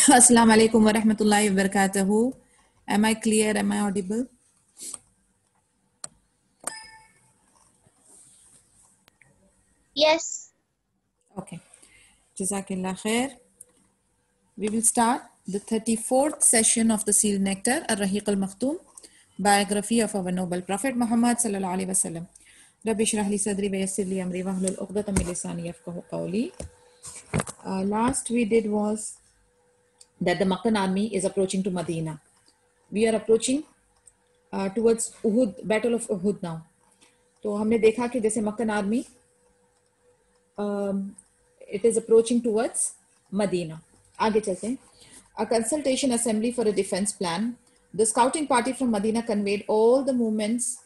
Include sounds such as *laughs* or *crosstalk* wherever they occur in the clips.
*laughs* Assalamu alaikum wa rahmatullahi wa barakatuhu. Am I clear? Am I audible? Yes. Okay. Jazakillah khair. We will start the 34th session of the Seal Nectar, Ar-Rahiq al-Makhtoom, biography of our noble Prophet Muhammad sallallahu alaihi wasallam. Rabbi shrah li sadri wa yassir li amri wa hlul uqdatan min lisani yafqahu qawli. Uh, last we did was that the Makkan army is approaching to Medina. We are approaching uh, towards Uhud, Battle of Uhud now. तो हमने देखा कि जैसे Meccan army it is approaching towards Medina. आगे चलते हैं. A consultation assembly for a defense plan. The scouting party from Medina conveyed all the movements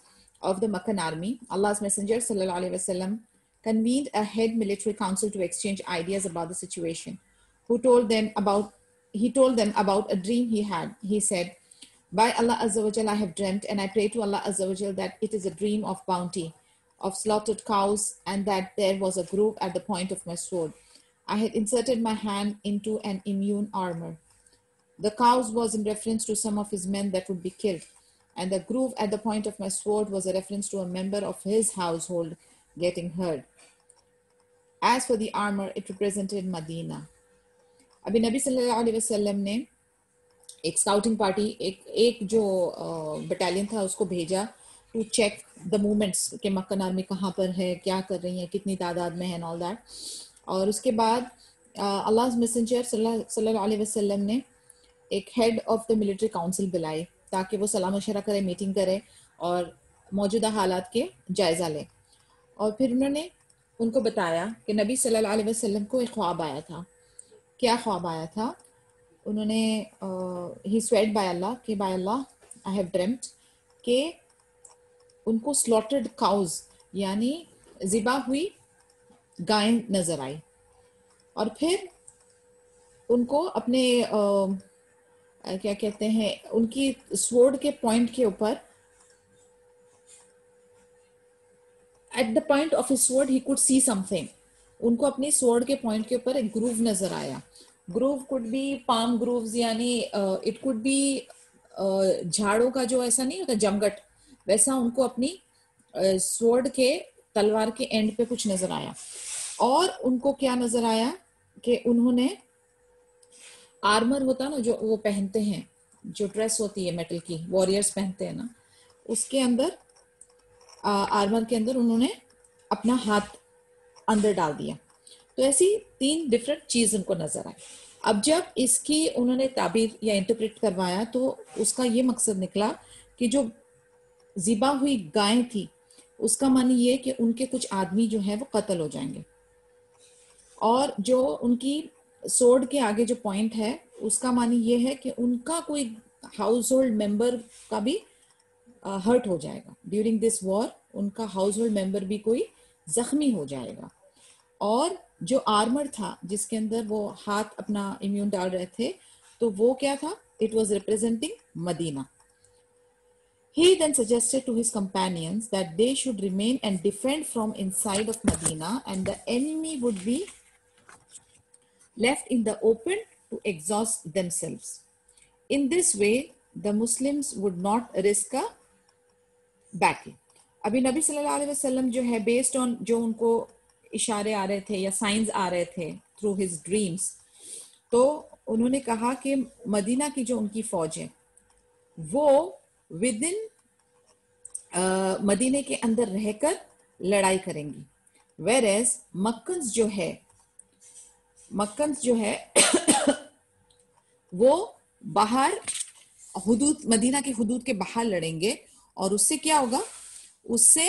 of the Meccan army. Allah's Messenger sallallahu alaihi wasallam convened a head military council to exchange ideas about the situation. Who told them about? he told them about a dream he had. He said, "By Allah Azza wa Jal, I have dreamt, and I pray to Allah Azza wa Jal that it is a dream of bounty." of slaughtered cows and that there was a groove at the point of my sword. I had inserted my hand into an immune armor. The cows was in reference to some of his men that would be killed, and the groove at the point of my sword was a reference to a member of his household getting hurt. As for the armor, it represented Medina. अभी नबी सल्लल्लाहु अलैहि वसल्लम ने एक scouting party एक एक जो battalion था, उसको भेजा टू चेक द मूवमेंट्स के मक्कन आर्मी कहाँ पर है, क्या कर रही है, कितनी तादाद में है ऑल दैट और उसके बाद अल्लाह मैसेंजर सल्लल्लाहु अलैहि वसल्लम ने एक head of the military council बुलाई ताकि वो सलाह मशरा करे मीटिंग करे और मौजूदा हालात के जायज़ा ले। और फिर उन्होंने उनको बताया कि नबी सल्लल्लाहु अलैहि वसल्लम को एक ख्वाब आया था। क्या ख्वाब आया था? उन्होंने ही स्वेट बाय अल्लाह कि by Allah I have dreamt कि उनको स्लॉटेड काउज यानी ज़िबा हुई गाय नज़र आई। और फिर उनको अपने आ, क्या कहते हैं उनकी स्वोर्ड के पॉइंट के ऊपर at the point of sword he could see something उनको अपनी स्वर्ड के पॉइंट के ऊपर एक ग्रूव नज़र आया। Grove could be palm groves यानी इट कुड बी झाड़ों का जो ऐसा नहीं होता जमगट वैसा उनको अपनी स्वोर्ड के तलवार के एंड पे कुछ नज़र आया। और उनको क्या नज़र आया कि उन्होंने आर्मर होता ना, जो वो पहनते हैं, जो ड्रेस होती है मेटल की वॉरियर्स पहनते हैं ना, उसके अंदर आर्मर के अंदर उन्होंने अपना हाथ अंदर डाल दिया। तो ऐसी तीन डिफरेंट चीज़ उनको नज़र आई। अब जब इसकी उन्होंने ताबीर या इंटरप्रेट करवाया तो उसका ये मकसद निकला कि जो जिबा हुई गाय थी, उसका मन ये कि उनके कुछ आदमी जो है वो कत्ल हो जाएँगे। और जो उनकी सोड के आगे जो पॉइंट है, उसका मानी ये है कि उनका कोई हाउस होल्ड मेंबर का भी हर्ट हो जाएगा। ड्यूरिंग दिस वॉर उनका हाउस होल्ड मेंबर भी कोई जख्मी हो जाएगा और जो आर्मर था जिसके अंदर वो हाथ अपना इम्यून डाल रहे थे तो वो क्या था it was representing Madinah He then suggested to his companions that they should remain and defend from inside of Medina and the enemy would be left in the open to exhaust themselves. In this way, the Muslims would not risk a battle. अभी नबी सल्लल्लाहु अलैहि वसल्लम जो है based on जो उनको इशारे आ रहे थे या साइंस आ रहे थे थ्रू हिज ड्रीम्स तो उन्होंने कहा कि मदीना की जो उनकी फौज है, वो विद इन मदीने के अंदर रहकर लड़ाई करेंगी। वेर एज मक्कन्स जो है, मक्कन्स जो है, *coughs* वो बाहर हदूद, मदीना के हदूद के बाहर लड़ेंगे और उससे क्या होगा? उससे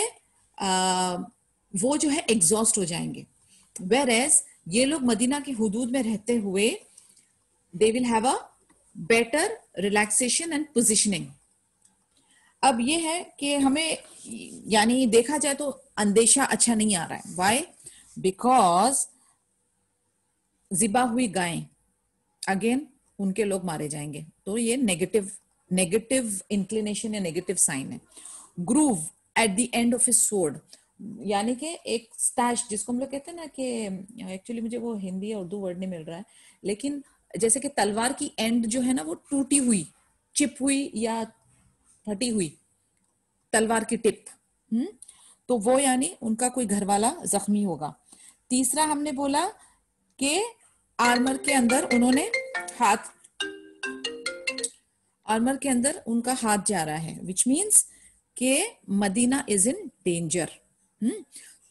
आ, वो जो है एग्जॉस्ट हो जाएँगे। वेर एज ये लोग मदीना के हदूद में रहते हुए they will have a better relaxation and positioning अब ये है कि हमें यानी देखा जाए तो अंदेशा अच्छा नहीं आ रहा है। वाई बिकॉज़ जिबा हुई गायें अगेन उनके लोग मारे जाएँगे। तो ये नेगेटिव नेगेटिव इंक्लिनेशन या नेगेटिव साइन है। Grove at the end of is sword यानी कि एक स्टैश जिसको हम लोग कहते हैं ना कि एक्चुअली मुझे वो हिंदी या उर्दू वर्ड नहीं मिल रहा है, लेकिन जैसे कि तलवार की एंड जो है ना, वो टूटी हुई चिप हुई या फटी हुई, तलवार की टिप हम्म? तो वो यानी उनका कोई घर वाला जख्मी होगा। तीसरा हमने बोला कि आर्मर के अंदर उन्होंने हाथ आर्मर के अंदर उनका हाथ जा रहा है विच मीन्स के मदीना इज़ इन डेंजर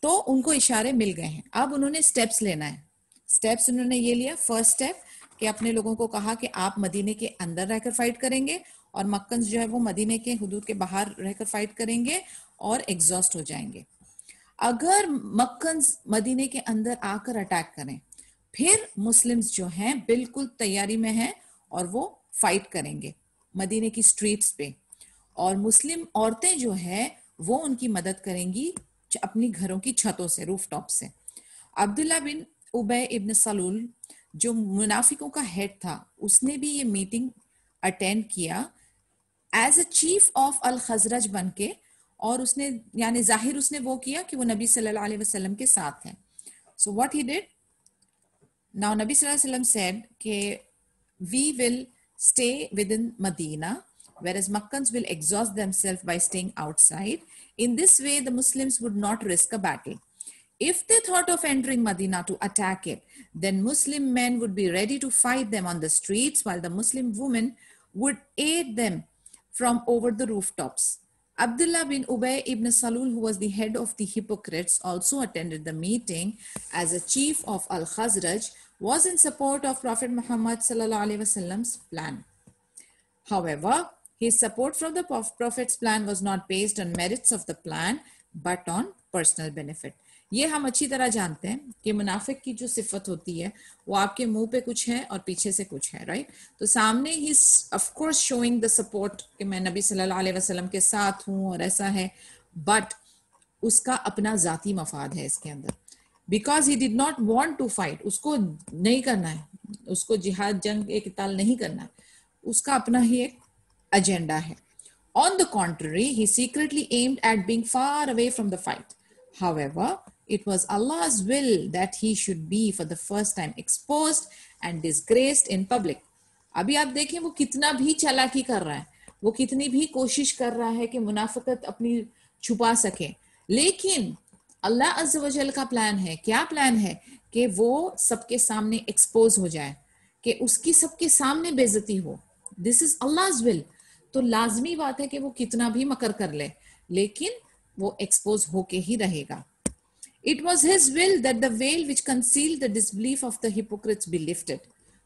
तो उनको इशारे मिल गए हैं। अब उन्होंने स्टेप्स लेना है। स्टेप्स उन्होंने ये लिया। फ़र्स्ट स्टेप कि अपने लोगों को कहा कि आप मदीने के अंदर रहकर फाइट करेंगे और मक्कन जो है वो मदीने के हदूद के बाहर रहकर फाइट करेंगे और एग्जॉस्ट हो जाएँगे। अगर मक्कन मदीने के अंदर आकर अटैक करें, फिर मुस्लिम्स जो हैं बिल्कुल तैयारी में हैं और वो फाइट करेंगे। मदीने की स्ट्रीट्स पे। और मुस्लिम औरतें जो है, वो उनकी मदद करेंगी अपनी घरों की छतों से रूफ टॉप से। अब्दुल्ला बिन उबे इब्न सलूल, जो मुनाफिकों का हेड था, उसने भी ये मीटिंग अटेंड किया as a chief of Al Khazraj बन के और उसने, यानी ज़ाहिर उसने वो किया कि वो नबी सल्लल्लाहु अलैहि वसल्लम के साथ है। So what he did now नबी सल्लल्लाहु अलैहि वसल्लम सेड कि we will stay within Madinah whereas Makkans will exhaust themselves by staying outside. In this way, the Muslims would not risk a battle. If they thought of entering Medina to attack it, then Muslim men would be ready to fight them on the streets, while the Muslim women would aid them from over the rooftops. Abdullah bin Ubay ibn Salul, who was the head of the hypocrites, also attended the meeting as a chief of Al Khazraj, was in support of Prophet Muhammad Wasallam's plan. However, his support from the Prophet's plan was not based on merits of the plan, but on personal benefit. ये हम अच्छी तरह जानते हैं कि मुनाफिक की जो सिफत होती है वो आपके मुँह पे कुछ है और पीछे से कुछ है राइट तो सामने ही of course showing the support कि मैं नबी सल्लल्लाहु अलैहि वसल्लम के साथ हूँ और ऐसा है बट उसका अपना जाती मफाद है इसके अंदर because he did not want to fight उसको नहीं करना है उसको जिहाद जंग एक ताल नहीं करना है उसका अपना ही एक agenda hai. On the contrary, he secretly aimed at being far away from the fight. However, it was Allah's will that he should be for the first time exposed and disgraced in public. अभी आप देखें वो कितना भी चालाकी कर रहा है वो कितनी भी कोशिश कर रहा है कि मुनाफकत अपनी छुपा सके लेकिन अल्लाह अज्जवजल का प्लान है क्या प्लान है कि वो सबके सामने एक्सपोज हो जाए कि उसकी सबके सामने बेजती हो दिस इज़ अल्लाह विल तो लाजमी बात है कि वो कितना भी मकर कर ले, लेकिन वो एक्सपोज होके ही रहेगा। It was his will that the veil which conceal the disbelief of the hypocrites be lifted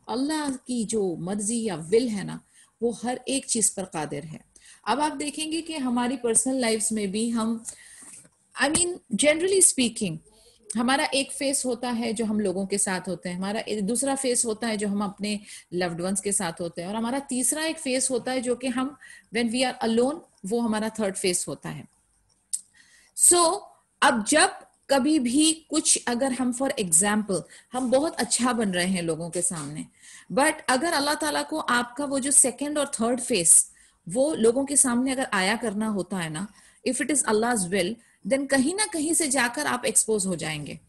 अल्लाह की जो मर्ज़ी या विल है ना, वो हर एक चीज़ पर कादिर है। अब आप देखेंगे कि हमारी पर्सनल लाइफ में भी हम आई मीन जनरली स्पीकिंग हमारा एक फेस होता है जो हम लोगों के साथ होते हैं। हमारा दूसरा फेस होता है जो हम अपने लव्ड वंस के साथ होते हैं। और हमारा तीसरा एक फेस होता है जो कि हम व्हेन वी आर अलोन वो हमारा थर्ड फेस होता है। सो so, अब जब कभी भी कुछ अगर हम फॉर एग्ज़ाम्पल हम बहुत अच्छा बन रहे हैं लोगों के सामने बट अगर अल्लाह ताला को आपका वो जो सेकेंड और थर्ड फेस वो लोगों के सामने अगर आया करना होता है ना if it is Allah will then कहीं ना कहीं से जाकर आप एक्सपोज हो जाएँगे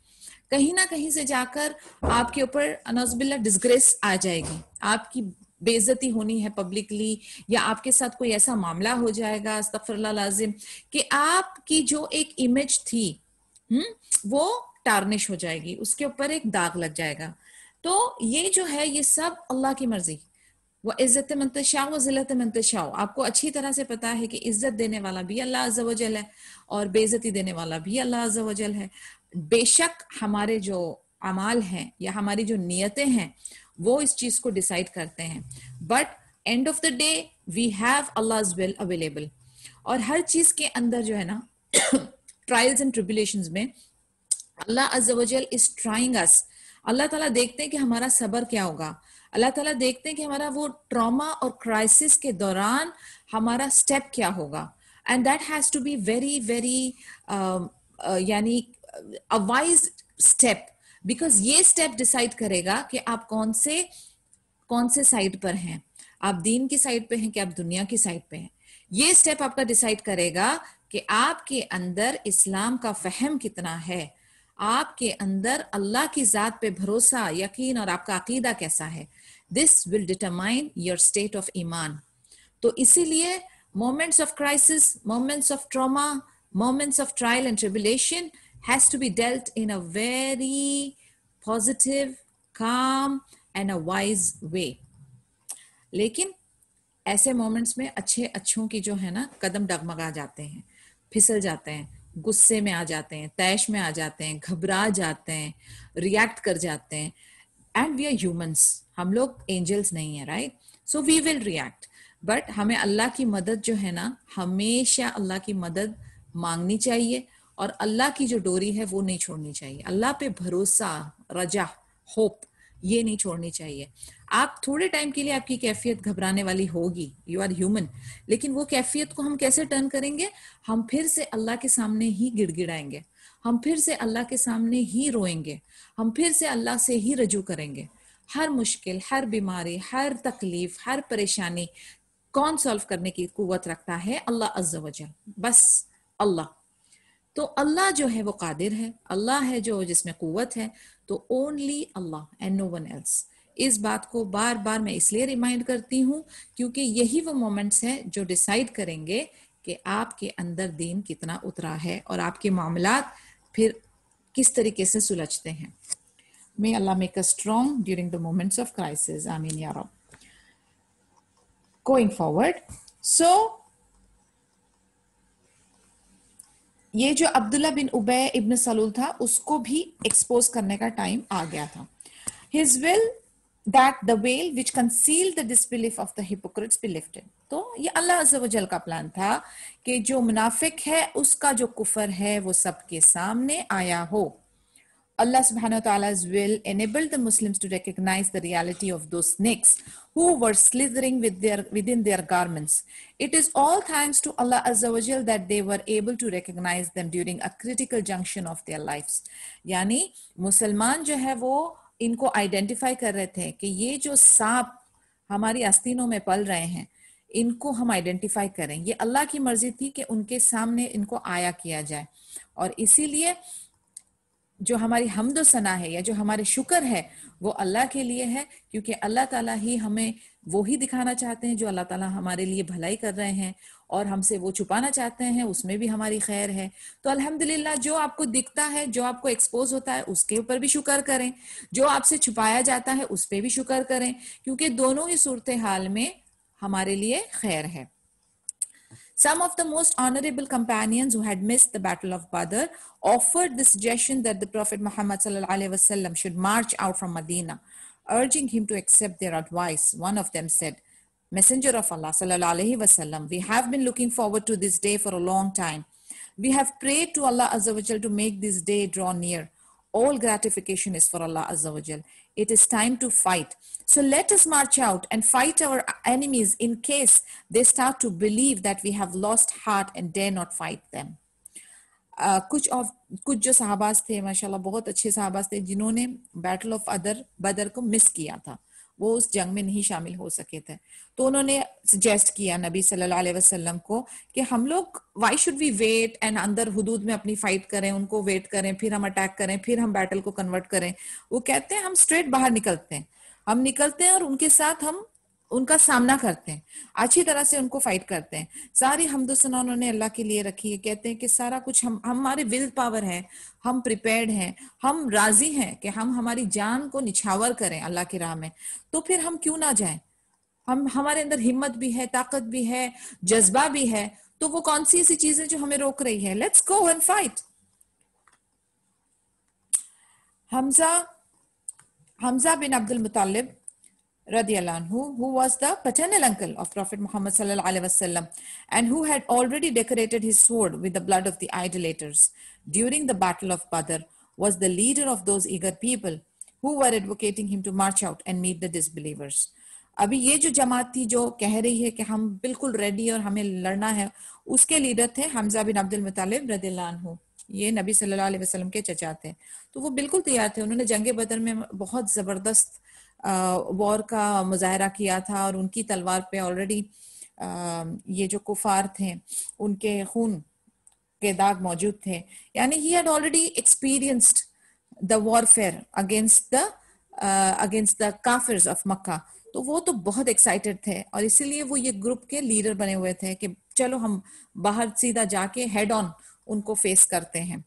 कहीं ना कहीं से जाकर आपके ऊपर अनजबिल्ला डिस्ग्रेस आ जाएगी आपकी बेजती होनी है पब्लिकली या आपके साथ कोई ऐसा मामला हो जाएगा अस्तफरल्ला लाजिम कि आपकी जो एक इमेज थी हुँ? वो टार्निश हो जाएगी उसके ऊपर एक दाग लग जाएगा तो ये जो है ये सब अल्लाह की मर्ज़ी वो इज़्ज़त मंतशा व जिलत मंतशा आपको अच्छी तरह से पता है कि इज़्ज़त देने वाला भी अल्लाह अजल है और बेजती देने वाला भी अल्लाह अजल है। बेशक हमारे जो अमाल हैं या हमारी जो नीयतें हैं, वो इस चीज़ को डिसाइड करते हैं। But end of the day, we have Allah will available. और हर चीज़ के अंदर जो है ना ट्रायल्स एंड ट्रिबुलेशन में अल्लाह अजल इज़ ट्राइंग अस अल्लाह ताला देखते हैं कि हमारा सबर क्या होगा। अल्लाह ताला देखते हैं कि हमारा वो ट्रॉमा और क्राइसिस के दौरान हमारा स्टेप क्या होगा। And that has to be very very यानी वाइज स्टेप बिकॉज़ ये स्टेप डिसाइड करेगा कि आप कौन से कौन से साइड पर हैं। आप दीन की साइड पे हैं कि आप दुनिया की साइड पे हैं। ये स्टेप आपका डिसाइड करेगा कि आपके अंदर इस्लाम का फहम कितना है। आपके अंदर अल्लाह की जात पे भरोसा, यकीन और आपका अकीदा कैसा है। This will determine your state of ईमान तो इसीलिए moments of crisis moments of trauma moments of trial and tribulation has to be dealt in a very positive calm and a wise way लेकिन ऐसे मोमेंट्स में अच्छे अच्छों की जो है ना, कदम डगमगा जाते हैं, फिसल जाते हैं, गुस्से में आ जाते हैं, तैश में आ जाते हैं, घबरा जाते हैं रिएक्ट कर जाते हैं। एंड वी आर ह्यूमंस हम लोग एंजल्स नहीं है right so we will react but हमें अल्लाह की मदद जो है ना, हमेशा अल्लाह की मदद मांगनी चाहिए और अल्लाह की जो डोरी है वो नहीं छोड़नी चाहिए। अल्लाह पे भरोसा, रजा, होप, ये नहीं छोड़नी चाहिए। आप थोड़े टाइम के लिए आपकी कैफियत घबराने वाली होगी। यू आर ह्यूमन लेकिन वो कैफियत को हम कैसे टर्न करेंगे? हम फिर से अल्लाह के सामने ही गिड़गिड़ाएँगे। हम फिर से अल्लाह के सामने ही रोएँगे, हम फिर से अल्लाह से ही रजू करेंगे। हर मुश्किल, हर बीमारी, हर तकलीफ़, हर परेशानी कौन सॉल्व करने की कुवत रखता है? अल्लाह अज्जा बस अल्लाह। तो अल्लाह जो है वो कादिर है। अल्लाह है जो जिसमें कुवत है। तो only Allah and no one else इस बात को बार बार मैं इसलिए रिमाइंड करती हूँ क्योंकि यही वो मोमेंट्स हैं जो डिसाइड करेंगे कि आपके अंदर दीन कितना उतरा है और आपके मामला फिर किस तरीके से सुलझते हैं? May Allah make a strong during the moments of crisis I mean यार गोइंग फॉरवर्ड सो ये जो अब्दुल्ला बिन उबे इब्न सलूल था, उसको भी एक्सपोज करने का टाइम आ गया था। His will that the veil which conceal the disbelief of the hypocrites be lifted. तो ये अल्लाह अज्जल का प्लान था कि जो मुनाफिक है उसका जो कुफर है वो सबके सामने आया हो Allah subhanahu wa ta'ala's will enabled the Muslims to recognize the reality of those snakes who were slithering with their, within their garments. It is all thanks to Allah Azza wa Jal that they were able to recognize them during a critical junction of their lives. यानी मुसलमान जो है वो इनको identify कर रहे थे कि ये जो सांप हमारी आस्तीनों में पल रहे हैं इनको हम आइडेंटिफाई करें। ये अल्लाह की मर्ज़ी थी कि उनके सामने इनको आया किया जाए। और इसीलिए जो हमारी हमदो सना है या जो हमारे शुक्र है, वो अल्लाह के लिए है, क्योंकि अल्लाह ताला ही हमें वो ही दिखाना चाहते हैं जो अल्लाह ताला हमारे लिए भलाई कर रहे हैं और हमसे वो छुपाना चाहते हैं, उसमें भी हमारी खैर है। तो अल्हम्दुलिल्लाह, जो आपको दिखता है, जो आपको एक्सपोज होता है, उसके ऊपर भी शुक्र करें। जो आपसे छुपाया जाता है उस पर भी शुक्र करें। क्योंकि दोनों ही सूरत हाल में हमारे लिए खैर है Some of the most honorable companions who had missed the Battle of Badr offered the suggestion that the Prophet Muhammad should march out from Medina, urging him to accept their advice. One of them said, Messenger of Allah sallallahu wasallam, we have been looking forward to this day for a long time. We have prayed to Allah Azza wa to make this day draw near. All gratification is for Allah Azza wa It is time to fight. So let us march out and fight our enemies in case they start to believe that we have lost heart and dare not fight them. Uh, कुछ of कुछ जो साहबाज थे माशाल्लाह बहुत अच्छे साहबाज थे जिन्होंने battle of other बदर को मिस किया था वो उस जंग में नहीं शामिल हो सके थे। तो उन्होंने सजेस्ट किया नबी सल्लल्लाहु अलैहि वसल्लम को कि हम लोग why should we wait and अंदर हदूद में अपनी फाइट करें, उनको वेट करें, फिर हम अटैक करें, फिर हम बैटल को कन्वर्ट करें। वो कहते हैं, हम स्ट्रेट बाहर निकलते हैं। हम निकलते हैं और उनके साथ हम उनका सामना करते हैं। अच्छी तरह से उनको फाइट करते हैं। सारी हमदोसना उन्होंने अल्लाह के लिए रखी है। कहते हैं कि सारा कुछ हम, हमारे विल पावर है। हम प्रिपेयर्ड हैं। हम राज़ी हैं कि हम हमारी जान को निछावर करें अल्लाह की राह में। तो फिर हम क्यों ना जाएँ? हम, हमारे अंदर हिम्मत भी है, ताकत भी है, जज्बा भी है। तो वो कौन सी ऐसी चीज़ें जो हमें रोक रही है? Let's go and fight Hamza Hamza bin Abdul Muttalib anhu, who was the paternal uncle of Prophet Muhammad wasallam, and who had already decorated his sword with the blood of the idolaters during the battle of Badr, was the leader of those eager people who were advocating him to march out and meet the disbelievers. अभी ये जो जमात थी जो कह रही है कि हम बिल्कुल रेडी और हमें लड़ना है उसके लीडर थे हमजा बिन अब्दुल मुतालिब रदिल्लाहु ये नबी सल्लल्लाहु अलैहि वसल्लम के चचा थे तो वो बिल्कुल तैयार थे उन्होंने जंग बदर में बहुत ज़बरदस्त वॉर का मुजाहरा किया था और उनकी तलवार पे ऑलरेडी ये जो कुफार थे, उनके खून के दाग मौजूद थे। यानी he had already experienced the warfare against the against the kafirs of Makkah. तो वो तो बहुत एक्साइटेड थे और इसीलिए वो ये ग्रुप के लीडर बने हुए थे कि चलो हम बाहर सीधा जाके हेड ऑन उनको फेस करते हैं।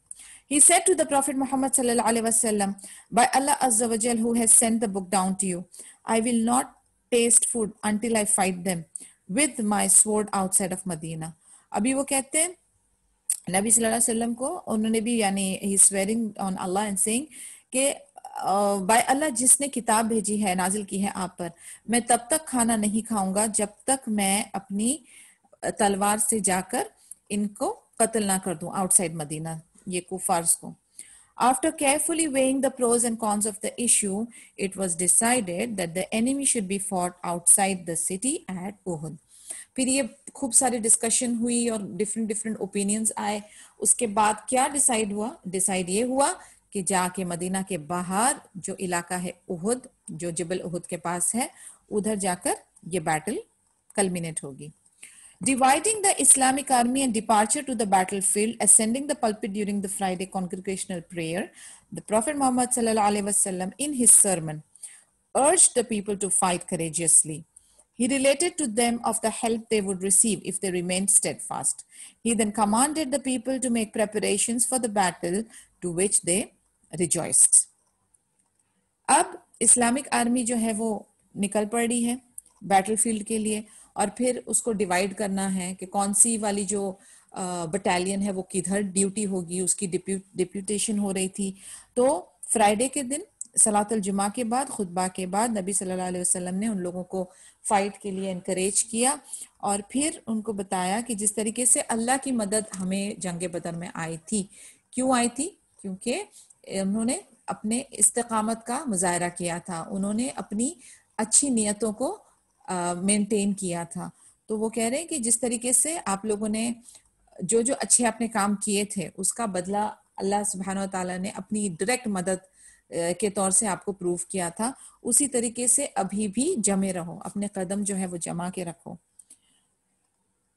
He said to the Prophet Muhammad sallallahu alaihi wasallam, "By Allah Azza wa Jal, who has sent the book down to you, I will not taste food until I fight them with my sword outside of Medina." अभी वो कहते हैं नबी सल्लल्लाहु अलैहि वसल्लम को उन्होंने भी यानी he swearing on Allah and saying कि बाय अल्लाह जिसने किताब भेजी है नाजिल की है आप पर मैं तब तक खाना नहीं खाऊँगा जब तक मैं अपनी तलवार से जाकर इनको कत्ल ना कर दूँ आउटसाइड मदीना ये कुफार्स को After carefully weighing the pros and cons of the issue, it was decided that the enemy should be fought outside the city at Uhud. फिर ये खूब सारी डिस्कशन हुई और डिफरेंट डिफरेंट ओपिनियंस आए उसके बाद क्या डिसाइड हुआ डिसाइड ये हुआ कि जाके मदीना के बाहर जो इलाका है उहुद जो जबल उहुद के पास है उधर जाकर ये बैटल कल्मिनेट होगी dividing the Islamic army and departure to the battlefield, ascending the pulpit during the Friday congregational prayer, the Prophet Muhammad wasallam, in his sermon urged the people to fight courageously. He related to them of the help they would receive if they remained steadfast. He then commanded the people to make preparations for the battle to which they rejoiced. अब Islamic army जो है वो निकल पड़ी है battlefield के लिए और फिर उसको डिवाइड करना है कि कौन सी वाली जो बटालियन है वो किधर ड्यूटी होगी, उसकी डिप्यूटेशन हो रही थी। तो फ्राइडे के दिन सलातुल जुमा के बाद, खुतबा के बाद नबी सल्लल्लाहु अलैहि वसल्लम ने उन लोगों को फाइट के लिए इनक्रेज किया और फिर उनको बताया कि जिस तरीके से अल्लाह की मदद हमें जंग बदर में आई थी। क्यों आई थी? क्योंकि उन्होंने अपने इस्तकामत का मुजाहरा किया था। उन्होंने अपनी अच्छी नियतों को मेंटेन किया था। तो वो कह रहे हैं कि जिस तरीके से आप लोगों ने, जो जो अच्छे अपने काम किए थे, उसका बदला अल्लाह सुबहान ताला ने अपनी डायरेक्ट मदद के तौर से आपको प्रूव किया था। उसी तरीके से अभी भी जमे रहो। अपने कदम जो है वो जमा के रखो।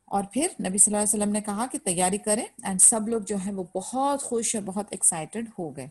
और फिर नबी सल्लल्लाहु अलैहि वसल्लम ने कहा कि तैयारी करें एंड सब लोग जो है वो बहुत खुश और बहुत एक्साइटेड हो गए।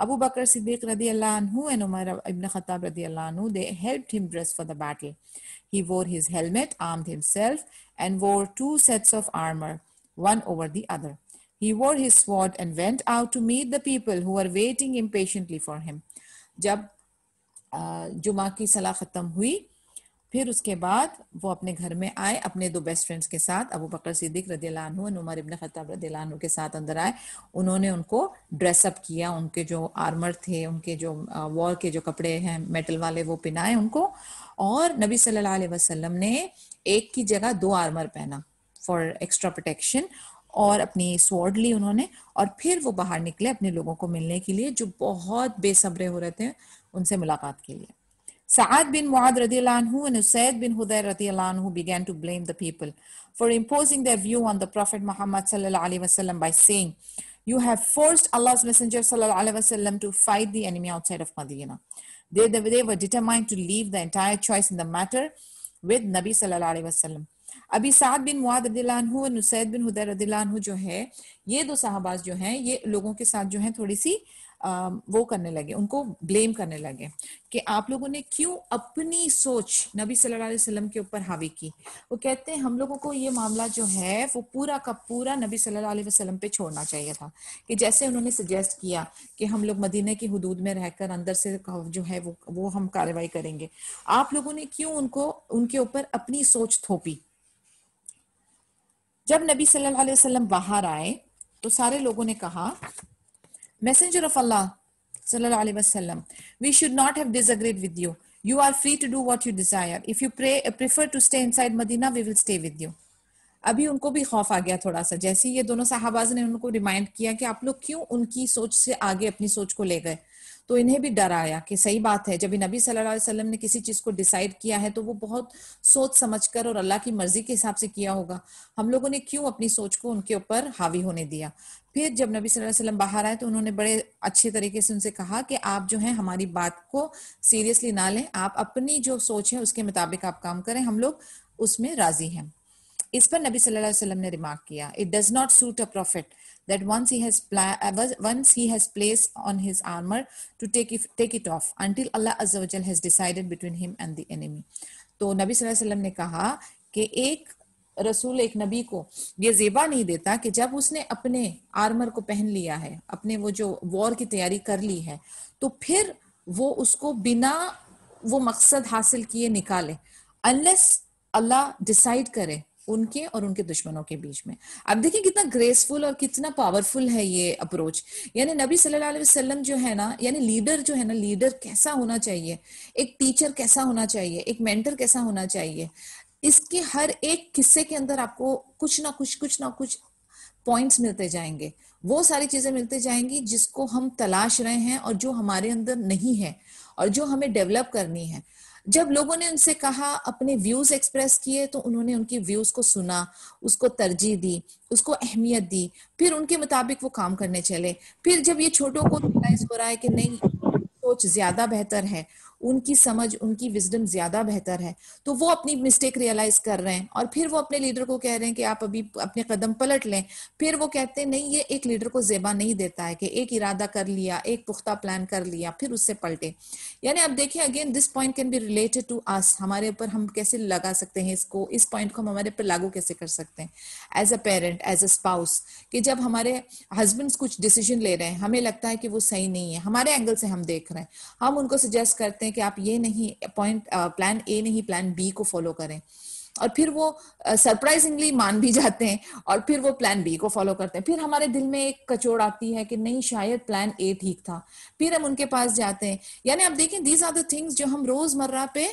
Abu Bakr Siddiq radiallahu anhu and Umar ibn Khattab radiallahu anhu, they helped him dress for the battle. He wore his helmet, armed himself, and wore two sets of armor, one over the other. He wore his sword and went out to meet the people who were waiting impatiently for him. जब जुमा की सलाह खत्म हुई फिर उसके बाद वो अपने घर में आए, अपने दो बेस्ट फ्रेंड्स के साथ, अबू बकर सिद्दीक रदीलानू उमर इबन खताब रदीलानू के साथ अंदर आए। उन्होंने उनको ड्रेसअप किया, उनके जो आर्मर थे, उनके जो वॉर के जो कपड़े हैं मेटल वाले वो पहनाए उनको। और नबी सल्लल्लाहु अलैहि वसल्लम ने एक की जगह दो आर्मर पहना फॉर एक्स्ट्रा प्रोटेक्शन और अपनी स्वॉर्ड ली उन्होंने। और फिर वो बाहर निकले अपने लोगों को मिलने के लिए जो बहुत बेसब्रे हो रहे थे उनसे मुलाकात के लिए। Sa'ad bin Mu'ad anhu and Usaid bin Hudayr anhu began to blame the people for imposing their view on the Prophet Muhammad wasallam by saying, You have forced Allah's Messenger wasallam to fight the enemy outside of Medina. They, they, they were determined to leave the entire choice in the matter with Nabi sallallahu alaihi wasallam. अभी साद बिन मुआद रदीलानहू और नुसैद बिन हुदैर रदीलानहू जो है ये दो साहबाज जो हैं ये लोगों के साथ जो है थोड़ी सी वो करने लगे, उनको ब्लेम करने लगे कि आप लोगों ने क्यों अपनी सोच नबी सल्लल्लाहु अलैहि वसल्लम के ऊपर हावी की। वो कहते हैं, हम लोगों को ये मामला जो है, वो पूरा का पूरा नबी सल्लल्लाहु अलैहि वसल्लम पे छोड़ना चाहिए था कि जैसे उन्होंने सजेस्ट किया कि हम लोग मदीने की हदूद में रहकर अंदर से जो है वो वो हम कार्रवाई करेंगे। आप लोगों ने क्यों उनको, उनके ऊपर अपनी सोच थोपी? जब नबी सल्लल्लाहु अलैहि वसल्लम बाहर आए तो सारे लोगों ने कहा Messenger of Allah, sallallahu alaihi wasallam, we should not have disagreed with you. You are free to do what you desire. If you pray, prefer to stay inside Medina, we will stay with you. अभी उनको भी खौफ आ गया थोड़ा सा जैसे ये दोनों साहबाज ने उनको रिमाइंड किया कि आप लोग क्यों उनकी सोच से आगे अपनी सोच को ले गए तो इन्हें भी डर आया कि सही बात है, जब नबी सल्लल्लाहु अलैहि वसल्लम ने किसी चीज़ को डिसाइड किया है तो वो बहुत सोच समझकर और अल्लाह की मर्ज़ी के हिसाब से किया होगा। हम लोगों ने क्यों अपनी सोच को उनके ऊपर हावी होने दिया? फिर जब नबी सल्लल्लाहु अलैहि वसल्लम बाहर आए तो उन्होंने बड़े अच्छे तरीके से उनसे कहा कि आप जो है, हमारी बात को सीरियसली ना लें। आप अपनी जो सोच है, उसके मुताबिक आप काम करें। हम लोग उसमें राज़ी हैं। इस पर नबी सल्लल्लाहु अलैहि वसल्लम ने रिमार्क किया it does not suit a prophet that once he has once he has placed on his armor to take it, take it off until Allah azza wa has decided between him and the enemy. तो नबी सल्लल्लाहु अलैहि वसल्लम ने कहा कि एक रसूल एक नबी को ये जेबा नहीं देता कि जब उसने अपने आर्मर को पहन लिया है अपने वो जो वॉर की तैयारी कर ली है तो फिर वो उसको बिना वो मकसद हासिल किए निकाले अनलेस अल्लाह डिसाइड करे उनके और उनके दुश्मनों के बीच में। अब देखिए कितना ग्रेसफुल और कितना पावरफुल है ये अप्रोच यानी नबी सल्लल्लाहु अलैहि वसल्लम जो है ना, यानी लीडर जो है ना लीडर कैसा होना चाहिए? एक टीचर कैसा होना चाहिए? एक मेंटर कैसा होना चाहिए? इसके हर एक किस्से के अंदर आपको कुछ ना कुछ कुछ ना कुछ पॉइंट्स मिलते जाएँगे। वो सारी चीज़ें मिलते जाएँगी जिसको हम तलाश रहे हैं और जो हमारे अंदर नहीं है और जो हमें डेवलप करनी है। जब लोगों ने उनसे कहा, अपने व्यूज़ एक्सप्रेस किए तो उन्होंने उनकी व्यूज़ को सुना, उसको तरजीह दी, उसको अहमियत दी। फिर उनके मुताबिक वो काम करने चले। फिर जब ये छोटों को रियलाइज़ हो रहा है कि नहीं, सोच ज़्यादा बेहतर है उनकी समझ, उनकी विजडम ज़्यादा बेहतर है। तो वो अपनी मिस्टेक रियलाइज़ कर रहे हैं और फिर वो अपने लीडर को कह रहे हैं कि आप अभी अपने कदम पलट लें। फिर वो कहते हैं, नहीं, ये एक लीडर को जेबा नहीं देता है कि एक इरादा कर लिया, एक पुख्ता प्लान कर लिया, फिर उससे पलटे। यानी अब देखिए again this point can be related to us हमारे ऊपर हम कैसे लगा सकते हैं इसको? इस पॉइंट को हम हमारे ऊपर लागू कैसे कर सकते हैं? As a parent as a spouse कि जब हमारे हस्बैंड कुछ डिसीज़न ले रहे हैं, हमें लगता है कि वो सही नहीं है। हमारे एंगल से हम देख रहे हैं। हम उनको सजेस्ट करते हैं कि आप ये नहीं पॉइंट प्लान ए नहीं प्लान बी को फॉलो करें। और फिर वो सरप्राइजिंगली uh, मान भी जाते हैं और फिर वो प्लान बी को फॉलो करते हैं। फिर हमारे दिल में एक कचोड़ आती है कि नहीं शायद प्लान ए ठीक था। फिर हम उनके पास जाते हैं। यानी आप देखें दीज आर द थिंग्स जो हम रोज़मर्रा पे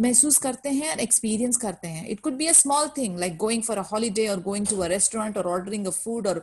महसूस करते हैं और एक्सपीरियंस करते हैं। It could be a small thing like going for a holiday और गोइंग टू अ रेस्टोरेंट और ऑर्डरिंग अ फ़ूड और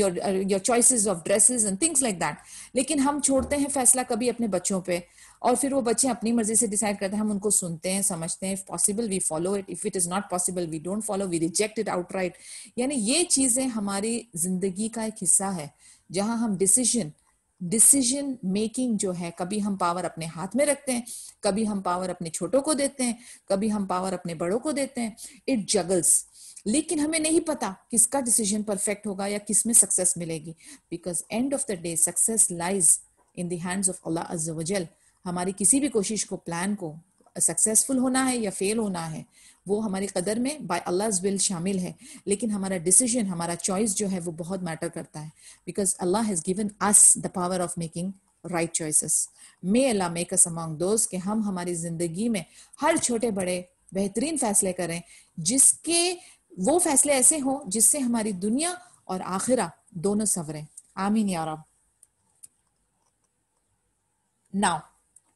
your your choices of dresses and things like that लेकिन हम छोड़ते हैं फैसला कभी अपने बच्चों पे। और फिर वो बच्चे अपनी मर्ज़ी से डिसाइड करते हैं, हम उनको सुनते हैं, समझते हैं possible we follow it if it is not possible we don't follow we reject it outright यानी ये चीज़ें हमारी ज़िंदगी का एक हिस्सा है, जहाँ हम डिसीज़न डिसीज़न मेकिंग जो है, कभी हम पावर अपने हाथ में रखते हैं, कभी हम पावर अपने छोटों को देते हैं, कभी हम पावर अपने बड़ों को देते हैं इट जगल्स लेकिन हमें नहीं पता किसका डिसीज़न परफेक्ट होगा या किसमें सक्सेस मिलेगी because end of the day success lies in the of Allah अज्जा हमारी किसी भी कोशिश को प्लान को सक्सेसफुल होना है या फेल होना है, वो हमारी कदर में बाय अल्लाह विल शामिल है। लेकिन हमारा डिसीज़न हमारा चॉइस जो है, वो बहुत मैटर करता है। Because Allah has given us the power of making right choices may Allah make us among दोस्त कि हम हमारी ज़िंदगी में हर छोटे बड़े बेहतरीन फैसले करें, जिसके वो फैसले ऐसे हों, जिससे हमारी दुनिया और आखिरा दोनों सवरें। आमीन यारब now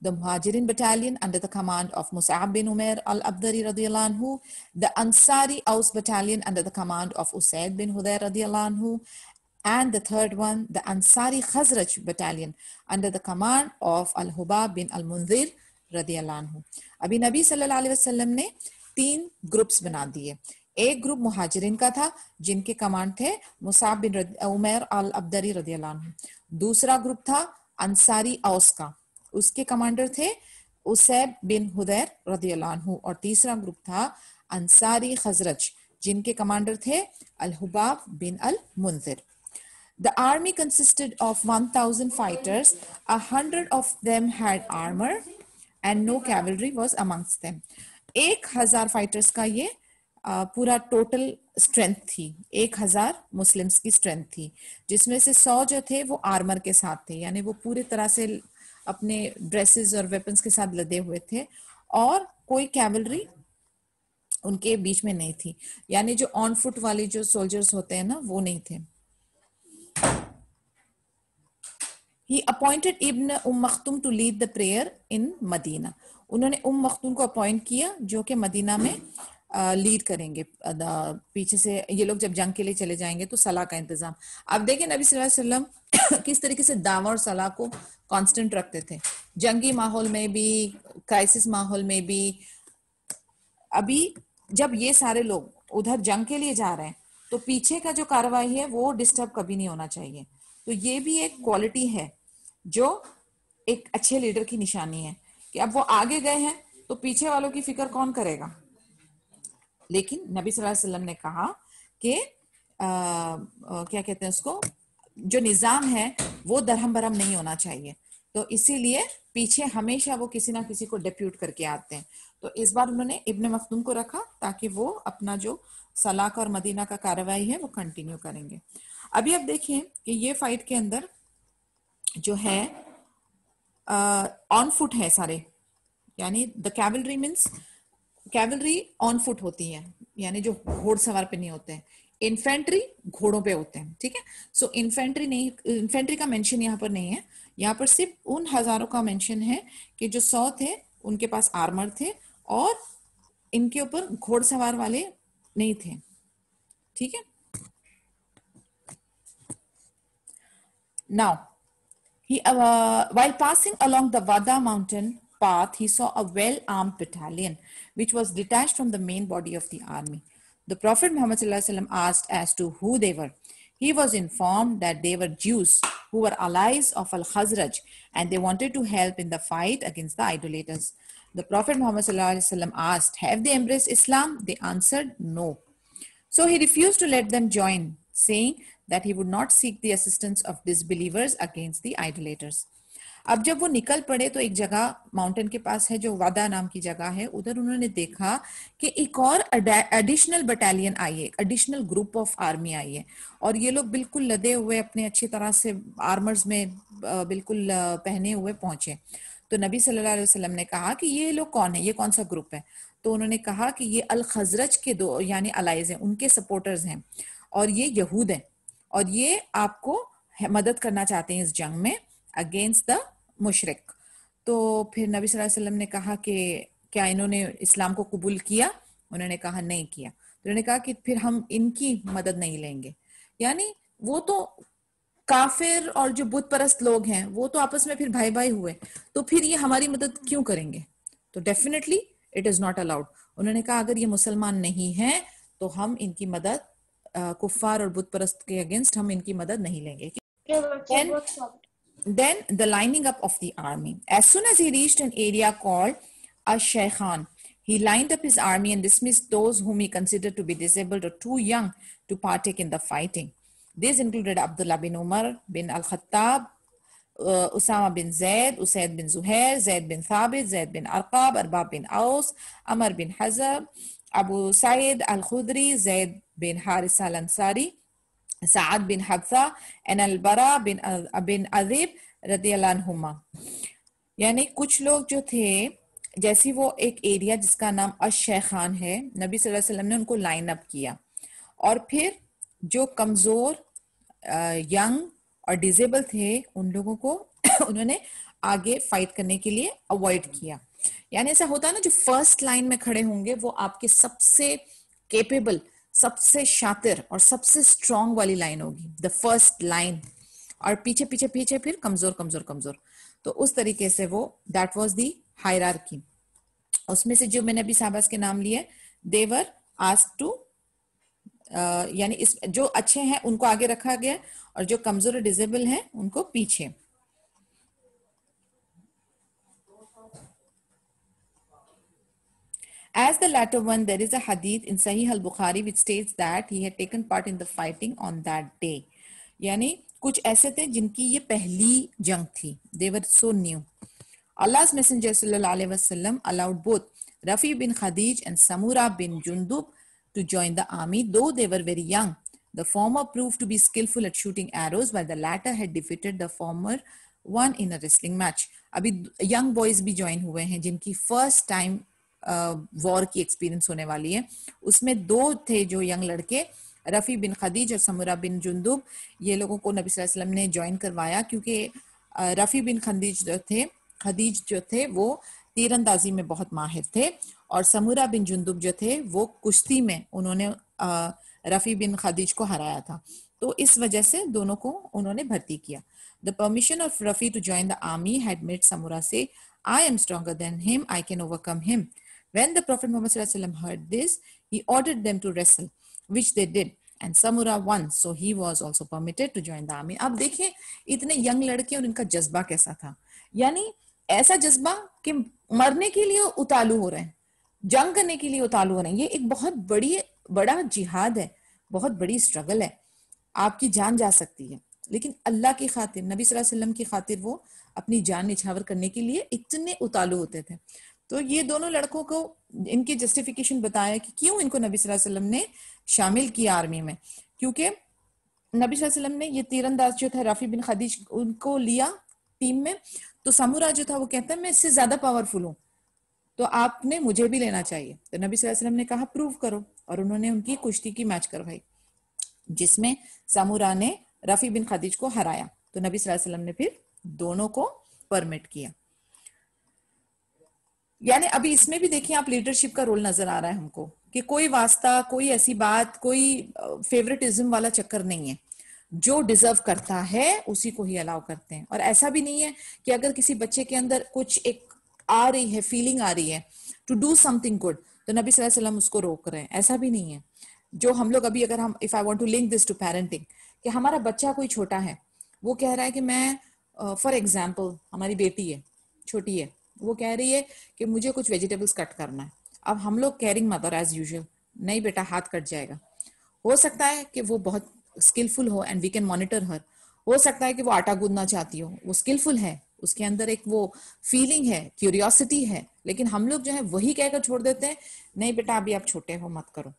The Muhajirin battalion under the command of Mus'ab bin Umair al-Abdari anhu, the Ansari Aus battalion under the command of Usaid bin Hudayr anhu, and the third one, the Ansari Khazraj battalion under the command of Al-Hubab bin Al-Munzir anhu. अभी नबी सल्लल्लाहु अलैहि वसल्लम ने तीन groups बना दिए एक group मुहाजिरिन का था जिनके कमांड थे मुसाब बिन उमैर अल अब्दरी रदी दूसरा ग्रुप था अंसारी औस का उसके कमांडर थे उसैब बिन हुदैर रदी और तीसरा ग्रुप था अंसारी खजरज जिनके कमांडर थे अल हुबाब बिन अल Munzir The army consisted of 1,000 fighters. A hundred of them had armor and no cavalry was amongst them. एक हज़ार फाइटर्स का ये पूरा टोटल स्ट्रेंथ थी। एक हज़ार मुस्लिम्स की स्ट्रेंथ थी, जिसमें से सौ जो थे वो आर्मर के साथ थे, यानी वो पूरी तरह से अपने ड्रेसेस और वेपन्स के साथ लदे हुए थे और कोई कैवलरी उनके बीच में नहीं थी। यानी जो ऑन फुट वाले जो सोल्जर्स होते हैं ना, वो नहीं थे। He appointed ibn Umm Maktum to lead the prayer in Madinah उन्होंने उम मखतुम को अपॉइंट किया, जो कि मदीना में लीड करेंगे पीछे से ये लोग जब जंग के लिए चले जाएँगे तो सलाह का इंतज़ाम। अब देखें नबी वसल्लम *clears throat* किस तरीके से दावा और सलाह को कांस्टेंट रखते थे। जंगी माहौल में भी क्राइसिस माहौल में भी, अभी जब ये सारे लोग उधर जंग के लिए जा रहे हैं तो पीछे का जो कार्रवाई है, वो डिस्टर्ब कभी नहीं होना चाहिए। तो ये भी एक क्वालिटी है, जो एक अच्छे लीडर की निशानी है, कि अब वो आगे गए हैं तो पीछे वालों की फ़िक्र कौन करेगा? लेकिन नबी सल्लल्लाहु अलैहि वसल्लम ने कहा कि क्या कहते हैं उसको, जो निज़ाम है, वो दरहम बरहम नहीं होना चाहिए। तो इसीलिए पीछे हमेशा वो किसी ना किसी को डिप्यूट करके आते हैं। तो इस बार उन्होंने इब्ने मखदूम को रखा ताकि वो अपना जो सलाक और मदीना का कार्रवाई है, वो कंटिन्यू करेंगे। अभी अब देखिए कि ये फाइट के अंदर जो है ऑन फुट है सारे। यानी the cavalry means cavalry on foot होती है यानी जो घोड़सवार पे नहीं होते हैं। इन्फेंट्री घोड़ों पे होते हैं ठीक है? सो इन्फेंट्री नहीं इन्फेंट्री का मेंशन यहाँ पर नहीं है। यहाँ पर सिर्फ़ उन हज़ारों का मेंशन है कि जो सौ थे उनके पास आर्मर थे और इनके ऊपर घोड़सवार वाले नहीं थे ठीक है? Now uh, while passing along the Wada mountain path he saw a well armed battalion which was detached from the main body of the army the prophet muhammad asked as to who they were he was informed that they were jews who were allies of al-khazraj and they wanted to help in the fight against the idolaters the Prophet Muhammad asked, Have they embraced Islam? They answered, No. So he refused to let them join, saying that he would not seek the assistance of disbelievers against the idolaters. अब जब वो निकल पड़े तो एक जगह mountain के पास है, जो वादा नाम की जगह है, उधर उन्होंने देखा कि एक और एडिशनल बटालियन आई है एडिशनल ग्रुप ऑफ़ आर्मी आई है। और ये लोग बिल्कुल लदे हुए, अपने अच्छी तरह से आर्मर्स में बिल्कुल पहने हुए पहुँचे। तो नबी सल्लल्लाहु अलैहि वसल्लम ने कहा कि ये लोग कौन है? ये कौन सा ग्रुप है? तो उन्होंने कहा कि ये अल खजरज के दो, यानी अलाइज हैं, उनके सपोर्टर्स हैं। और ये यहूद हैं। और ये आपको मदद करना चाहते हैं इस जंग में अगेंस्ट द मुशरक। तो फिर नबी सल्लल्लाहु अलैहि वसल्लम ने कहा कि क्या इन्होंने इस्लाम को कबूल किया? उन्होंने कहा नहीं किया। तो उन्होंने कहा कि फिर हम इनकी मदद नहीं लेंगे। यानी वो तो काफिर और जो बुत परस्त लोग हैं वो तो आपस में फिर भाई भाई हुए। तो फिर ये हमारी मदद क्यों करेंगे? तो definitely it is not allowed उन्होंने कहा अगर ये मुसलमान नहीं है तो हम इनकी मदद कुफार और बुत परस्त के अगेंस्ट हम इनकी मदद नहीं लेंगे। Then the lining up of the army. As soon as he reached an area called ash-shaykhan he lined up his army and dismissed those whom he considered to be disabled or too young to partake in the fighting. These included Abdullah bin Umar bin Al-Khattab, uh, Usama bin Zaid, Usaid bin Zuhair, Zaid bin Thabit, Zaid bin Arqab, Arbab bin Aus, Amr bin Hazab, Abu Sa'id Al-Khudri, Zaid bin Haris Al-Ansari, Sa'ad bin Habtha, and Al-Bara bin, bin रदियल्लाहु anhuma. यानी कुछ लोग जो थे जैसी वो एक area जिसका नाम अश खान है नबी सल्लल्लाहु अलैहि वसल्लम ने उनको लाइन अप किया और फिर जो कमज़ोर यंग और डिजेबल थे उन लोगों को *coughs* उन्होंने आगे फाइट करने के लिए अवॉइड किया यानी ऐसा होता है ना जो फ़र्स्ट लाइन में खड़े होंगे वो आपके सबसे केपेबल सबसे शातिर और सबसे स्ट्रॉन्ग वाली लाइन होगी। द फ़र्स्ट लाइन और पीछे पीछे पीछे फिर कमज़ोर कमज़ोर कमज़ोर। तो उस तरीके से वो दैट वॉज़ दी हायरार्की उसमें से जो मैंने अभी साहबाज के नाम लिए देवर आज टू यानी इस, जो अच्छे हैं, उनको आगे रखा गया और जो कमज़ोर डिजेबल हैं, उनको पीछे। As the latter one, there is a hadith in Sahih al-Bukhari which states that he had taken part in the fighting on that day. यानी कुछ ऐसे थे जिनकी ये पहली जंग थी were so new. Allah's Messenger sallallahu alaihi wasallam allowed both Rafi bin Khadij and Samura bin Jundub to join the army, though they were very young. The former proved to be skillful at shooting arrows, while the latter had defeated the former one in a wrestling match. अभी young boys भी join हुए हैं जिनकी first time war की experience होने वाली है। उसमें दो थे जो यंग लड़के, रफ़ी बिन खदीज और समूरा बिन जुंदुब। ये लोगों को नबी वसल्लम ने ज्वाइन करवाया क्योंकि रफ़ी बिन खदीज जो थे, खदीज जो थे, वो तीरंदाजी में बहुत माहिर थे और समूरा बिन जुंदुब जो थे, वो कुश्ती में उन्होंने रफ़ी बिन खदीज को हराया था। तो इस वजह से दोनों को उन्होंने भर्ती किया। The permission of Rafi to join the army had made Samura से I am stronger than him I can overcome him When the Prophet Muhammad heard this, he ordered them to wrestle, which they did. And Samura won, so he was also permitted to join the army. अब देखें इतने young लड़के और इनका जज्बा कैसा था। यानी ऐसा जज्बा कि मरने के लिए उतालू हो रहे हैं जंग करने के लिए उतालू हो रहे हैं। ये एक बहुत बड़ी बड़ा जिहाद है बहुत बड़ी स्ट्रगल है। आपकी जान जा सकती है। लेकिन अल्लाह की खातिर नबी वसल्लम की खातिर वो अपनी जान निछावर करने के लिए इतने उतालू होते थे। तो ये दोनों लड़कों को इनकी जस्टिफिकेशन बताया कि क्यों इनको नबी वसल्लम ने शामिल किया आर्मी में? क्योंकि नबी वसल्लम ने ये तीरंदाज जो था, राफी बिन खदीज, उनको लिया टीम में। तो समूरा जो था, वो कहता है, मैं इससे ज़्यादा पावरफुल हूँ। तो आपने मुझे भी लेना चाहिए। तो नबी वसल्लम ने कहा प्रूव करो। और उन्होंने उनकी कुश्ती की मैच करवाई, जिसमें समूरा ने रफी बिन खदीज को हराया। तो नबी वसल्लम ने फिर दोनों को परमिट किया। यानी अभी इसमें भी देखिए आप लीडरशिप का रोल नज़र आ रहा है हमको कि कोई वास्ता कोई ऐसी बात कोई फेवरेटिज्म वाला चक्कर नहीं है। जो डिजर्व करता है उसी को ही अलाउ करते हैं। और ऐसा भी नहीं है कि अगर किसी बच्चे के अंदर कुछ एक आ रही है फीलिंग आ रही है टू डू समथिंग गुड तो नबी वसल्लम उसको रोक रहे हैं। ऐसा भी नहीं है। जो हम लोग अभी अगर हम if I want to link this to parenting कि हमारा बच्चा कोई छोटा है वो कह रहा है कि मैं फॉर uh, एग्ज़ाम्पल हमारी बेटी है छोटी है वो कह रही है कि मुझे कुछ वेजिटेबल्स कट करना है। अब हम लोग कैरिंग मदर एज यूजल नहीं बेटा, हाथ कट जाएगा। हो सकता है कि वो बहुत स्किलफुल हो एंड वी कैन मॉनिटर हर हो सकता है कि वो आटा गूंदना चाहती हो। वो स्किलफुल है। उसके अंदर एक वो फीलिंग है क्यूरियोसिटी है। लेकिन हम लोग जो है वही कहकर छोड़ देते हैं, नहीं बेटा, अभी आप छोटे हो, मत करो।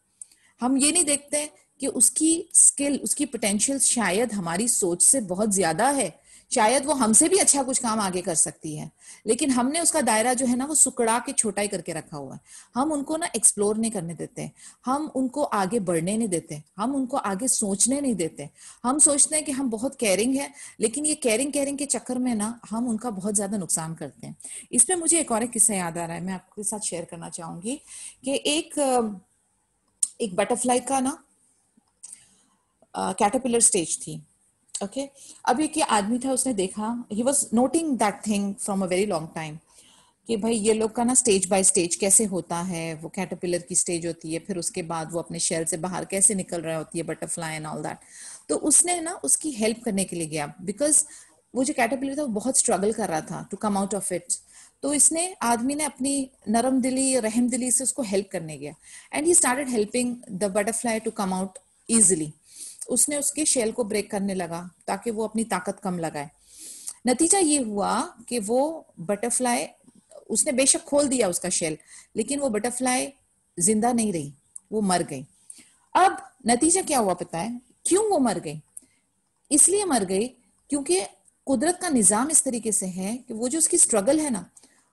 हम ये नहीं देखते कि उसकी स्किल उसकी पोटेंशियल शायद हमारी सोच से बहुत ज़्यादा है। शायद वो हमसे भी अच्छा कुछ काम आगे कर सकती है। लेकिन हमने उसका दायरा जो है ना, वो सुकड़ा के छोटा ही करके रखा हुआ है। हम उनको ना एक्सप्लोर नहीं करने देते। हम उनको आगे बढ़ने नहीं देते। हम उनको आगे सोचने नहीं देते। हम सोचते हैं कि हम बहुत केयरिंग है, लेकिन ये केयरिंग केयरिंग के चक्कर में ना हम उनका बहुत ज़्यादा नुकसान करते हैं। इसमें मुझे एक और एक किस्सा याद आ रहा है। मैं आपके साथ शेयर करना चाहूँगी कि एक एक बटरफ्लाई का ना कैटरपिलर स्टेज थी। ओके? अब एक आदमी था, उसने देखा he was noting that thing from a very long time कि भाई ये लोग का ना स्टेज बाय स्टेज कैसे होता है, वो कैटरपिलर की स्टेज होती है, फिर उसके बाद वो अपने शेल से बाहर कैसे निकल रहा होती है बटरफ्लाई एंड ऑल दैट तो उसने ना उसकी हेल्प करने के लिए गया बिकॉज़ वो जो कैटरपिलर था, वो बहुत स्ट्रगल कर रहा था to come out of it तो इसने आदमी ने अपनी नरम दिली, रहम दिली से उसको हेल्प करने गया and he started helping the butterfly to come out easily उसने उसके शेल को ब्रेक करने लगा ताकि वो अपनी ताकत कम लगाए। नतीजा ये हुआ कि वो बटरफ्लाई उसने बेशक खोल दिया उसका शेल लेकिन वो बटरफ्लाई ज़िंदा नहीं रही, वो मर गई। अब नतीजा क्या हुआ पता है? क्यों वो मर गई? इसलिए मर गई क्योंकि कुदरत का निज़ाम इस तरीके से है कि वो जो उसकी स्ट्रगल है ना,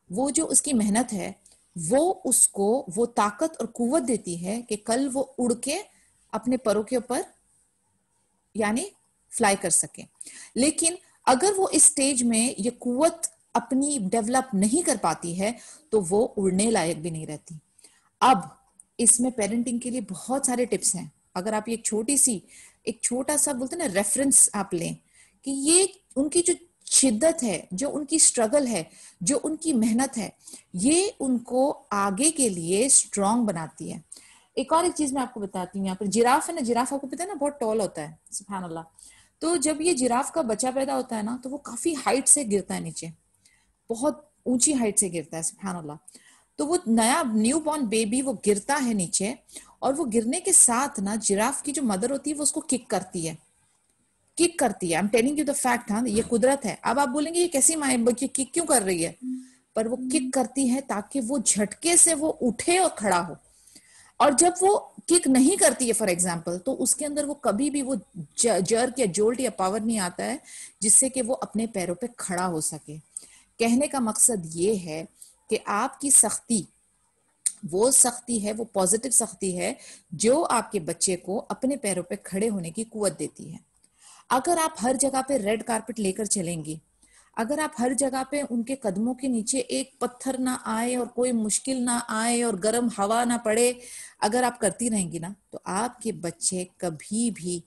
वो जो उसकी मेहनत है, वो उसको, वो ताकत और कुवत देती है कि कल वो उड़ के अपने परों के ऊपर यानी फ्लाई कर सके। लेकिन अगर वो इस स्टेज में ये कुत अपनी डेवलप नहीं कर पाती है तो वो उड़ने लायक भी नहीं रहती। अब इसमें पेरेंटिंग के लिए बहुत सारे टिप्स हैं। अगर आप ये छोटी सी, एक छोटा सा बोलते ना रेफरेंस आप लें कि ये उनकी जो शिद्दत है, जो उनकी स्ट्रगल है, जो उनकी मेहनत है, ये उनको आगे के लिए स्ट्रांग बनाती है। एक और एक चीज़ मैं आपको बताती हूँ यहाँ पर। जिराफ है ना, जिराफ आपको पता है ना, बहुत टॉल होता है सुबहान अल्लाह तो जब ये जिराफ का बच्चा पैदा होता है ना तो वो काफ़ी हाइट से गिरता है नीचे। बहुत ऊँची हाइट से गिरता है सुबहान अल्लाह तो वो नया न्यू बॉर्न बेबी वो गिरता है नीचे और वो गिरने के साथ ना जिराफ की जो मदर होती है, वो उसको किक करती है। किक करती है। I am telling you the fact हाँ ये कुदरत है। अब आप बोलेंगे, ये कैसी माए बच्चे किक क्यों कर रही है? पर वो किक करती है ताकि वो झटके से वो उठे और खड़ा हो। और जब वो किक नहीं करती है फॉर एग्ज़ाम्पल तो उसके अंदर वो कभी भी वो जर्क या जोल्ट या पावर नहीं आता है, जिससे कि वो अपने पैरों पे खड़ा हो सके। कहने का मकसद ये है कि आपकी सख्ती, वो सख्ती है, वो पॉजिटिव सख्ती है, जो आपके बच्चे को अपने पैरों पे खड़े होने की कुवत देती है। अगर आप हर जगह पे रेड कारपेट लेकर चलेंगी अगर आप हर जगह पे उनके कदमों के नीचे एक पत्थर ना आए और कोई मुश्किल ना आए और गर्म हवा ना पड़े, अगर आप करती रहेंगी ना तो आपके बच्चे कभी भी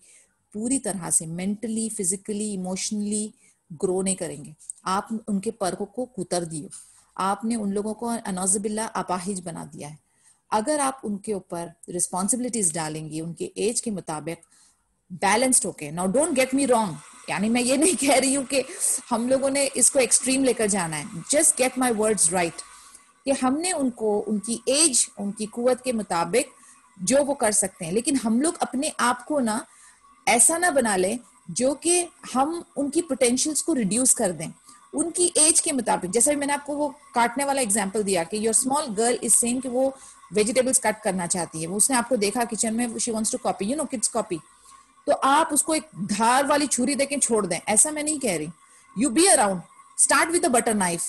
पूरी तरह से मेंटली फिजिकली इमोशनली ग्रो नहीं करेंगे। आप उनके पर्कों को कुतर दियो। आपने उन लोगों को अनौजबिल्ला अपाहिज बना दिया है। अगर आप उनके ऊपर रिस्पॉन्सिबिलिटीज डालेंगी, उनके एज के मुताबिक बैलेंस्ड होके now don't get me wrong यानी मैं ये नहीं कह रही हूँ कि हम लोगों ने इसको एक्सट्रीम लेकर जाना है. Just get my words right कि हमने उनको, उनकी एज उनकी कुवत के मुताबिक जो वो कर सकते हैं. लेकिन हम लोग अपने आप को ना ऐसा ना बना लें जो कि हम उनकी पोटेंशियल्स को रिड्यूस कर दें. उनकी एज के मुताबिक, जैसे मैंने आपको वो काटने वाला एग्ज़ाम्पल दिया कि your small girl is same कि वो वेजिटेबल्स कट करना चाहती है. वो उसने आपको देखा किचन में she wants to copy you know kids copy तो आप उसको एक धार वाली छुरी देके छोड़ दें। ऐसा मैं नहीं कह रही। You be around start with butter knife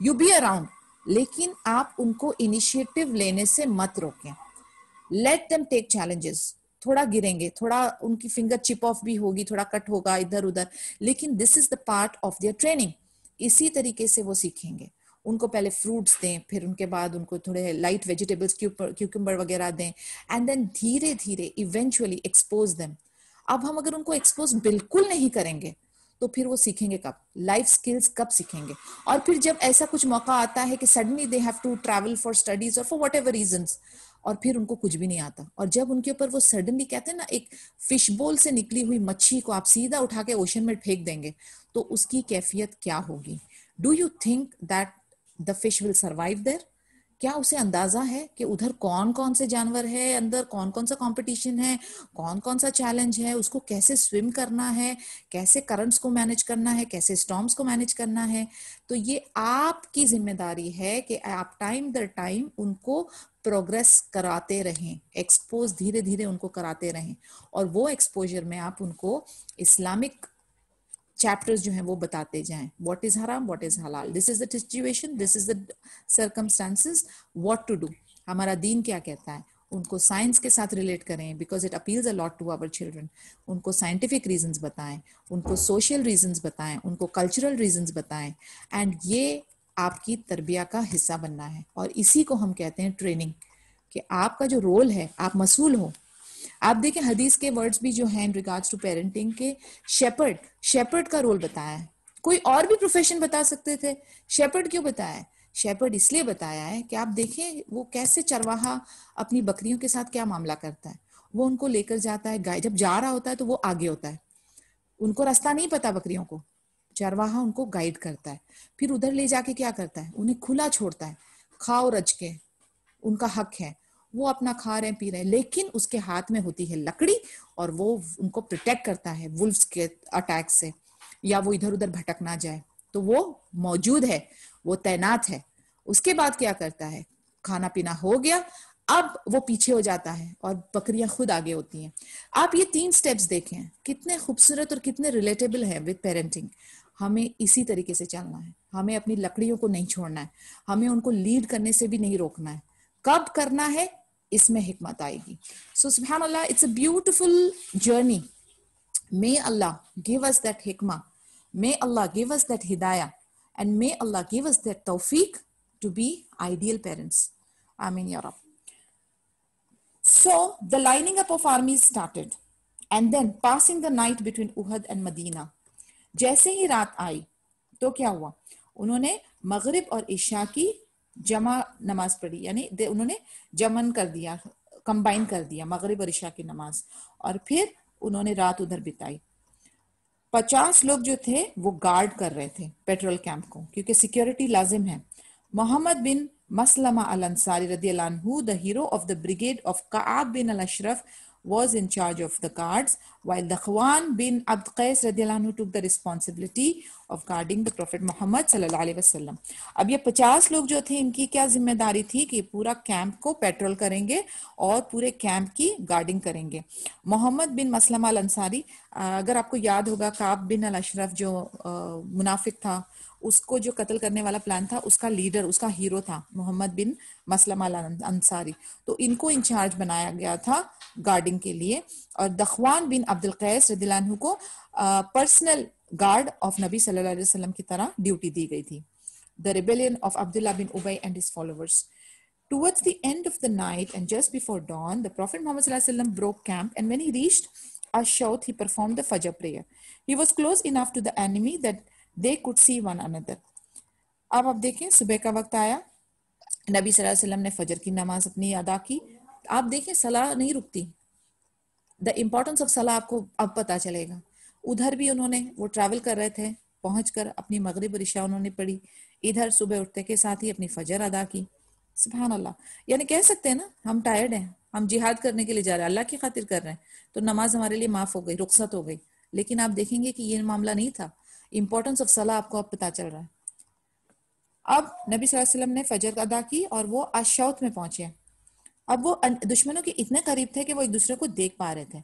you be around लेकिन आप उनको इनिशिएटिव लेने से मत रोकें। लेट देम टेक चैलेंजेस थोड़ा गिरेंगे। थोड़ा उनकी फिंगर चिप ऑफ़ भी होगी। थोड़ा कट होगा इधर, उधर। लेकिन this is the part of their training इसी तरीके से वो सीखेंगे। उनको पहले फ्रूट्स दें, फिर उनके बाद उनको थोड़े लाइट वेजिटेबल्स क्यूकम्बर वगैरह दें। एंड देन धीरे धीरे इवेंचुअली एक्सपोज देम अब हम अगर उनको एक्सपोज बिल्कुल नहीं करेंगे तो फिर वो सीखेंगे कब? लाइफ स्किल्स कब सीखेंगे? और फिर जब ऐसा कुछ मौका आता है कि suddenly they have to travel for studies और फॉर वट एवर और फिर उनको कुछ भी नहीं आता। और जब उनके ऊपर वो सडनली कहते हैं ना, एक फ़िश बोल से निकली हुई मच्छी को आप सीधा उठा के ओशन में फेंक देंगे तो उसकी कैफियत क्या होगी? Do you think that the fish will survive there क्या उसे अंदाज़ा है कि उधर कौन कौन से जानवर है, अंदर कौन कौन सा कंपटीशन है कौन कौन सा चैलेंज है, उसको कैसे स्विम करना है, कैसे करंट्स को मैनेज करना है, कैसे स्टॉम्स को मैनेज करना है? तो ये आपकी ज़िम्मेदारी है कि आप टाइम दर टाइम उनको प्रोग्रेस कराते रहें एक्सपोज धीरे धीरे उनको कराते रहें और वो एक्सपोजर में आप उनको इस्लामिक चैप्टर्स जो हैं वो बताते जाएँ। व्हाट इज़ हराम व्हाट इज़ हलाल this is the situation this is the circumstances what to do हमारा दीन क्या कहता है? उनको साइंस के साथ रिलेट करें because it appeals a lot to our children उनको साइंटिफिक रीजंस बताएँ, उनको सोशल रीजंस बताएँ, उनको कल्चरल रीजंस बताएँ एंड ये आपकी तरबिया का हिस्सा बनना है। और इसी को हम कहते हैं ट्रेनिंग कि आपका जो रोल है, आप मसूल हो आप देखें, हदीस के वर्ड्स भी जो हैं इन रिगार्ड्स टू पेरेंटिंग के शेपर्ड शेपर्ड का रोल बताया है। कोई और भी प्रोफेशन बता सकते थे? शेपर्ड क्यों बताया है? शेपर्ड इसलिए बताया है कि आप देखें, वो कैसे चरवाहा अपनी बकरियों के साथ क्या मामला करता है। वो उनको लेकर जाता है, गाय, जब जा रहा होता है तो वो आगे होता है। उनको रास्ता नहीं पता बकरियों को। चरवाहा उनको गाइड करता है। फिर उधर ले जाके क्या करता है? उन्हें खुला छोड़ता है। खाओ रज के। उनका हक है। वो अपना खा रहे हैं, पी रहे हैं, लेकिन उसके हाथ में होती है लकड़ी और वो उनको प्रोटेक्ट करता है वुल्फ के अटैक से, या वो इधर उधर भटक ना जाए। तो वो मौजूद है, वो तैनात है। उसके बाद क्या करता है? खाना पीना हो गया, अब वो पीछे हो जाता है और बकरियाँ खुद आगे होती हैं। आप ये तीन स्टेप्स देखें, कितने खूबसूरत और कितने रिलेटेबल है विद पेरेंटिंग हमें इसी तरीके से चलना है, हमें अपनी लकड़ियों को नहीं छोड़ना है, हमें उनको लीड करने से भी नहीं रोकना है। कब करना है, इसमें हिकमत आएगी सो सुबहान अल्लाह it's a beautiful journey may Allah give us that हिकमा may Allah give us that Hidaya and may Allah give us that Taufiq to be ideal parents. Amin, Ya Rab. So, the lining up of armies started and then, passing the night between Uhud and Medina. जैसे ही रात आई तो क्या हुआ उन्होंने मगरिब और ईशा की जमा नमाज़ पढ़ी, यानी उन्होंने जमन कर दिया कंबाइन कर दिया, मगरिब और ईशा की नमाज़। और फिर उन्होंने रात उधर बिताई। पचास लोग जो थे, वो गार्ड कर रहे थे पेट्रोल कैंप को, क्योंकि सिक्योरिटी लाजिम है। मोहम्मद बिन मसलमा अल अंसारी रदी the hero of the brigade of Ka'b bin al Ashraf was in charge of the guards, while the Khwan bin Abd Qais radiallahu took the responsibility of guarding the Prophet Muhammad sallallahu alaihi wasallam. अब ये 50 लोग जो थे इनकी क्या जिम्मेदारी थी कि पूरा कैंप को पेट्रोल करेंगे और पूरे कैंप की गार्डिंग करेंगे मोहम्मद बिन मसलम अल अंसारी अगर आपको याद होगा काब बिन अल अशरफ जो मुनाफिक था उसको जो कत्ल करने वाला प्लान था उसका लीडर उसका हीरो था मोहम्मद बिन मसलम अंसारी। तो इनको इंचार्ज बनाया गया था गार्डिंग के लिए। और दखवान बिन अब्दुल कैस रदिलानहू को पर्सनल गार्ड ऑफ़ नबी सल्लल्लाहु अलैहि वसल्लम की तरह ड्यूटी दी गई थी। The rebellion of Abdullah bin Ubayy and his followers Towards the end of the night and just before dawn, the Prophet Muhammad broke camp, and when he reached Ashaut, he performed the Fajr prayer. He was close enough to the enemy that they could see one another अब आप देखें, सुबह का वक्त आया। नबी वसल्लम ने फजर की नमाज़ अपनी अदा की। आप देखें, सलाह नहीं रुकती। द इम्पोर्टेंस ऑफ़ सलाह आपको अब पता चलेगा। उधर भी उन्होंने, वो ट्रैवल कर रहे थे, पहुंचकर अपनी मगरिब रिशा उन्होंने पढ़ी। इधर सुबह उठते के साथ ही अपनी फजर अदा की। सुबहान अल्लाह यानी कह सकते हैं ना, हम टायर्ड हैं, हम जिहाद करने के लिए जा रहे हैं, अल्लाह की खातिर कर रहे हैं। तो नमाज़ हमारे लिए माफ़ हो गई, रुखसत हो गई। लेकिन आप देखेंगे कि ये मामला नहीं था। इंपॉर्टेंस ऑफ़ सलाह आपको अब पता चल रहा है। अब नबी वसल्लम ने फजर अदा की और वो अशौत में पहुँचे अब वो दुश्मनों के इतने करीब थे कि वो एक दूसरे को देख पा रहे थे।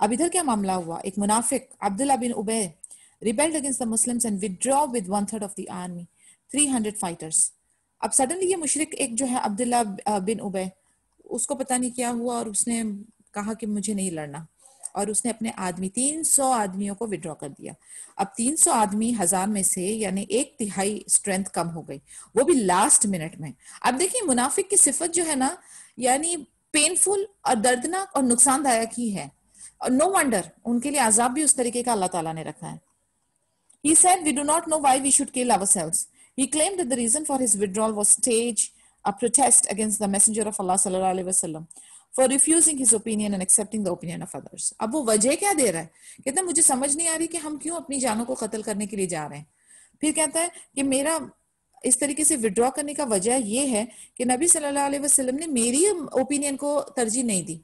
अब इधर क्या मामला हुआ? एक मुनाफिक Abdullah bin Ubayy rebelled against the Muslims and withdraw with one third of the army, 300 fighters. अब सडनली ये मुशरक एक जो है अब्दुल्ला बिन उबे उसको पता नहीं क्या हुआ और उसने कहा कि मुझे नहीं लड़ना। और उसने अपने आदमी 300 आदमियों को विड्रॉ कर दिया। अब 300 आदमी हज़ार में से यानी एक तिहाई स्ट्रेंथ कम हो गई। वो भी लास्ट मिनट में। अब देखिए मुनाफिक की सिफत जो है ना यानी पेनफुल और दर्दनाक और नुकसानदायक ही है। और नो वंडर उनके लिए आजाब भी उस तरीके का अल्लाह ताला ने रखा है। He said, We do not know why we should kill ourselves. He claimed that the reason for his withdrawal was stage a protest against the Messenger of Allah for refusing his opinion and accepting the opinion of others अब वो वजह क्या दे रहा है? कहते हैं मुझे समझ नहीं आ रही कि हम क्यों अपनी जानों को कत्ल करने के लिए जा रहे हैं? फिर कहता है कि मेरा इस तरीके से विड्रॉ करने का वजह ये है कि नबी वसल्लम ने मेरी ओपिनियन को तरजीह नहीं दी।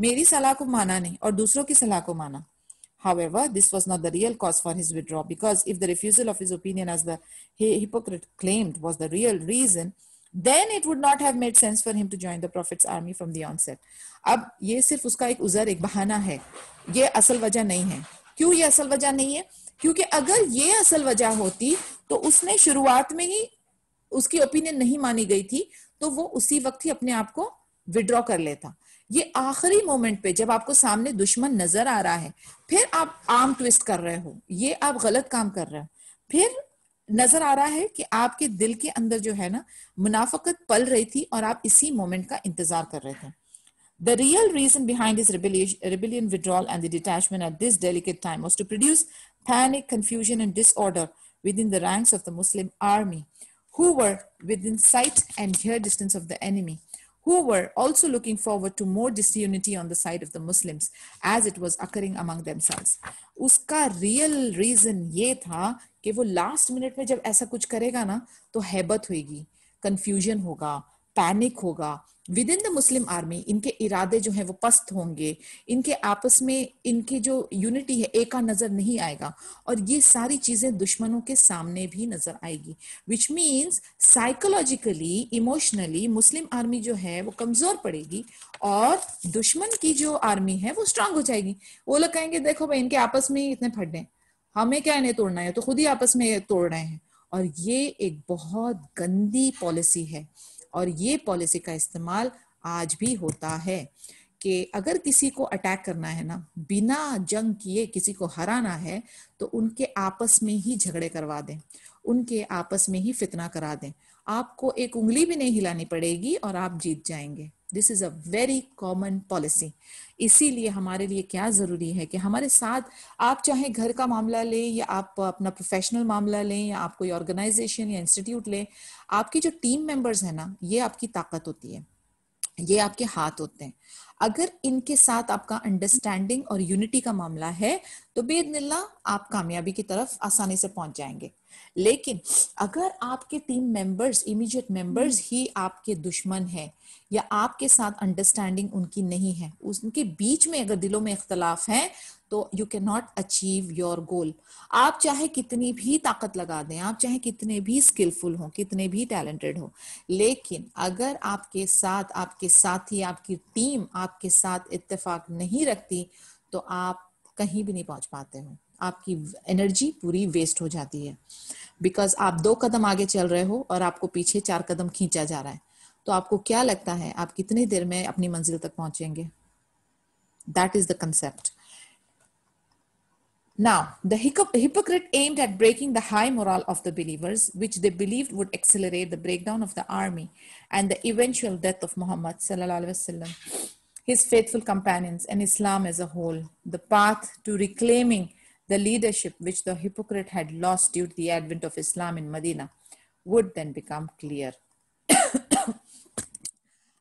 मेरी सलाह को माना नहीं और दूसरों की सलाह को माना। However, this was not the real cause for his withdrawal because if the refusal of his opinion, as the hypocrite claimed, was the real reason, then it would not have made sense for him to join the Prophet's army from the onset. अब ये सिर्फ़ उसका एक उजर, एक बहाना है। ये असल वजह नहीं है। क्यों ये असल वजह नहीं है? क्योंकि अगर ये असल वजह होती तो उसने शुरुआत में ही उसकी ओपिनियन नहीं मानी गई थी तो वो उसी वक्त ही अपने आप को विड्रॉ कर लेता। ये आखिरी मोमेंट पे जब आपको सामने दुश्मन नज़र आ रहा है, फिर आप आम ट्विस्ट कर रहे हो। ये आप गलत काम कर रहे हो। फिर नज़र आ रहा है कि आपके दिल के अंदर जो है ना, मुनाफकत पल रही थी और आप इसी मोमेंट का इंतज़ार कर रहे थे। The real reason behind this disorder within the ranks of the Muslim army who were within sight and hear distance of the enemy who were also looking forward to more disunity on the side of the muslims as it was occurring among themselves. uska real reason ye tha कि वो last minute में जब ऐसा कुछ करेगा ना तो हैबत होगी कंफ्यूजन होगा पैनिक होगा। Within the Muslim army इनके इरादे जो है वो पस्त होंगे। इनके आपस में इनकी जो यूनिटी है, एका नज़र नहीं आएगा। और ये सारी चीज़ें दुश्मनों के सामने भी नज़र आएगी। Which means psychologically emotionally Muslim army जो है, वो कमज़ोर पड़ेगी। और दुश्मन की जो आर्मी है, वो स्ट्रांग हो जाएगी। वो लोग कहेंगे, देखो भाई, इनके आपस में ही इतने फटे हमें क्या इन्हें तोड़ना है? तो खुद ही आपस में तोड़ रहे हैं। और ये एक बहुत गंदी पॉलिसी है। और ये पॉलिसी का इस्तेमाल आज भी होता है कि अगर किसी को अटैक करना है ना, बिना जंग किए किसी को हराना है तो उनके आपस में ही झगड़े करवा दें। उनके आपस में ही फितना करा दें। आपको एक उंगली भी नहीं हिलानी पड़ेगी और आप जीत जाएँगे। This is a very common policy इसीलिए हमारे लिए क्या ज़रूरी है कि हमारे साथ आप चाहे घर का मामला लें या आप अपना प्रोफेशनल मामला लें या आप कोई ऑर्गेनाइजेशन या इंस्टीट्यूट लें, आपकी जो टीम मेंबर्स है ना, ये आपकी ताकत होती है। ये आपके हाथ होते हैं। अगर इनके साथ आपका अंडरस्टैंडिंग और यूनिटी का मामला है तो बेदनिल्ला आप कामयाबी की तरफ़ आसानी से पहुँच जाएँगे। लेकिन अगर आपके टीम मेंबर्स इमीडिएट मेंबर्स ही आपके दुश्मन है या आपके साथ अंडरस्टैंडिंग उनकी नहीं है उनके बीच में अगर दिलों में इख्तलाफ है तो you can not achieve your goal आप चाहे कितनी भी ताकत लगा दें आप चाहे कितने भी स्किलफुल हो कितने भी टैलेंटेड हो लेकिन अगर आपके साथ आपके साथी आपकी टीम आपके साथ इत्तेफाक नहीं रखती तो आप कहीं भी नहीं पहुँच पाते हो। आपकी एनर्जी पूरी वेस्ट हो जाती है बिकॉज़ आप दो कदम आगे चल रहे हो और आपको पीछे चार कदम खींचा जा रहा है तो आपको क्या लगता है आप कितनी देर में अपनी मंजिल तक पहुँचेंगे that is the concept Now, the hypocrite aimed at breaking the high morale of the believers, which they believed would accelerate the breakdown of the army and the eventual death of Muhammad his faithful companions, and Islam as a whole. The path to reclaiming the leadership which the hypocrite had lost due to the advent of Islam in Medina would then become clear. *coughs*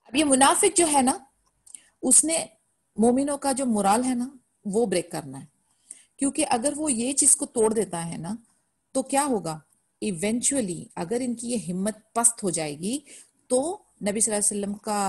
अब ये मुनाफिक जो है ना, उसने मोमिनों का जो mural है ना, वो ब्रेक करना है क्योंकि अगर वो ये चीज़ को तोड़ देता है ना तो क्या होगा इवेंचुअली अगर इनकी ये हिम्मत पस्त हो जाएगी तो नबी वसल्लम का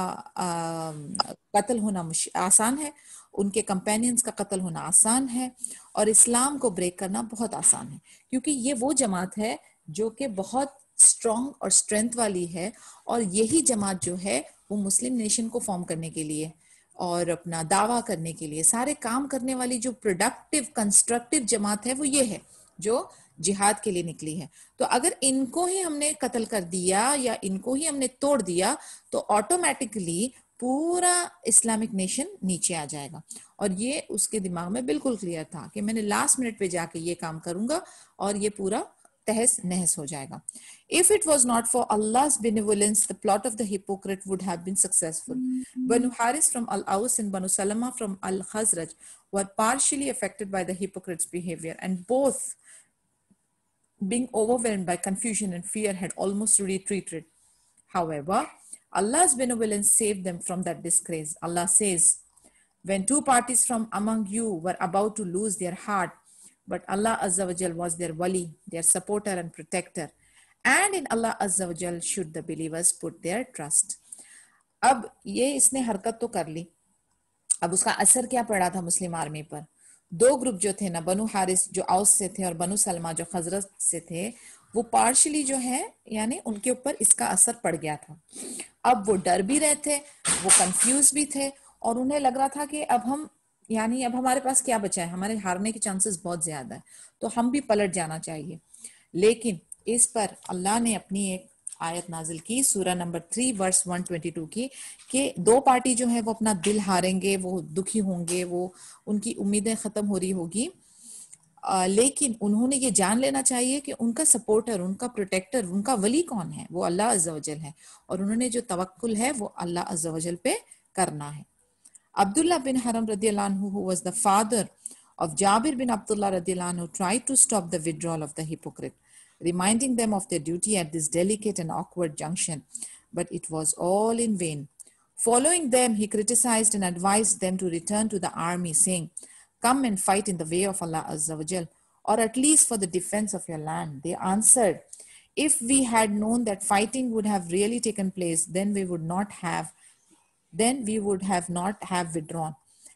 कत्ल होना आसान है उनके कंपेनियंस का कत्ल होना आसान है और इस्लाम को ब्रेक करना बहुत आसान है। क्योंकि ये वो जमात है जो कि बहुत स्ट्रॉन्ग और स्ट्रेंथ वाली है और यही जमात जो है वो मुस्लिम नेशन को फॉर्म करने के लिए और अपना दावा करने के लिए, सारे काम करने वाली जो प्रोडक्टिव कंस्ट्रक्टिव जमात है वो ये है जो जिहाद के लिए निकली है। तो अगर इनको ही हमने कत्ल कर दिया या इनको ही हमने तोड़ दिया तो ऑटोमेटिकली पूरा इस्लामिक नेशन नीचे आ जाएगा। और ये उसके दिमाग में बिल्कुल क्लियर था कि मैंने लास्ट मिनट पे जाके ये काम करूँगा और ये पूरा तहस नहस हो जाएगा। If it was not for Allah the plot of the hypocrite would successful Banu Harith from al Aws and Banu Salama from al Khazraj were partially affected by the hypocrites behaviour and both being overwhelmed by confusion and fear had almost retreated however Allah's benevolence saved them from that disgrace Allah says when two parties from among you were about to lose their heart but Allah Azza wa Jal was their wali, their supporter and protector. And in Allah Azza wa Jal should the believers put their trust. अब ये इसने हरकत तो कर ली अब उसका असर क्या पड़ा था मुस्लिम आर्मी पर दो ग्रुप जो थे ना बनु हारिस जो आउस से थे और बनु सलमा जो खजरत से थे वो पार्शली जो है, यानी उनके ऊपर इसका असर पड़ गया था। अब वो डर भी रहे थे, वो कंफ्यूज भी थे और उन्हें लग रहा था कि अब हम, यानी अब हमारे पास क्या बचा है? हमारे हारने के चांसेस बहुत ज़्यादा है तो हम भी पलट जाना चाहिए। लेकिन इस पर अल्लाह ने अपनी एक आयत नाजिल की सूरा number three verse one twenty two की, कि दो पार्टी जो है वो अपना दिल हारेंगे, वो दुखी होंगे, वो उनकी उम्मीदें खत्म हो रही होगी। आ, लेकिन उन्होंने ये जान लेना चाहिए कि उनका सपोर्टर उनका प्रोटेक्टर उनका वली कौन है वो अल्लाह अज्जल है और उन्होंने जो तवक्कुल है वो अल्लाह अज्जल पे करना है Abdullah bin Haram radiallahu who was the father of Jabir bin Abdullah radiallahu tried to stop the withdrawal of the hypocrite, reminding them of their duty at this delicate and awkward junction. But it was all in vain. Following them, he criticized and advised them to return to the army, saying, Come and fight in the way of Allah Azza wa Jal, or at least for the defense of your land. They answered, If we had known that fighting would have really taken place, then we would not have then we would have not have withdrawn.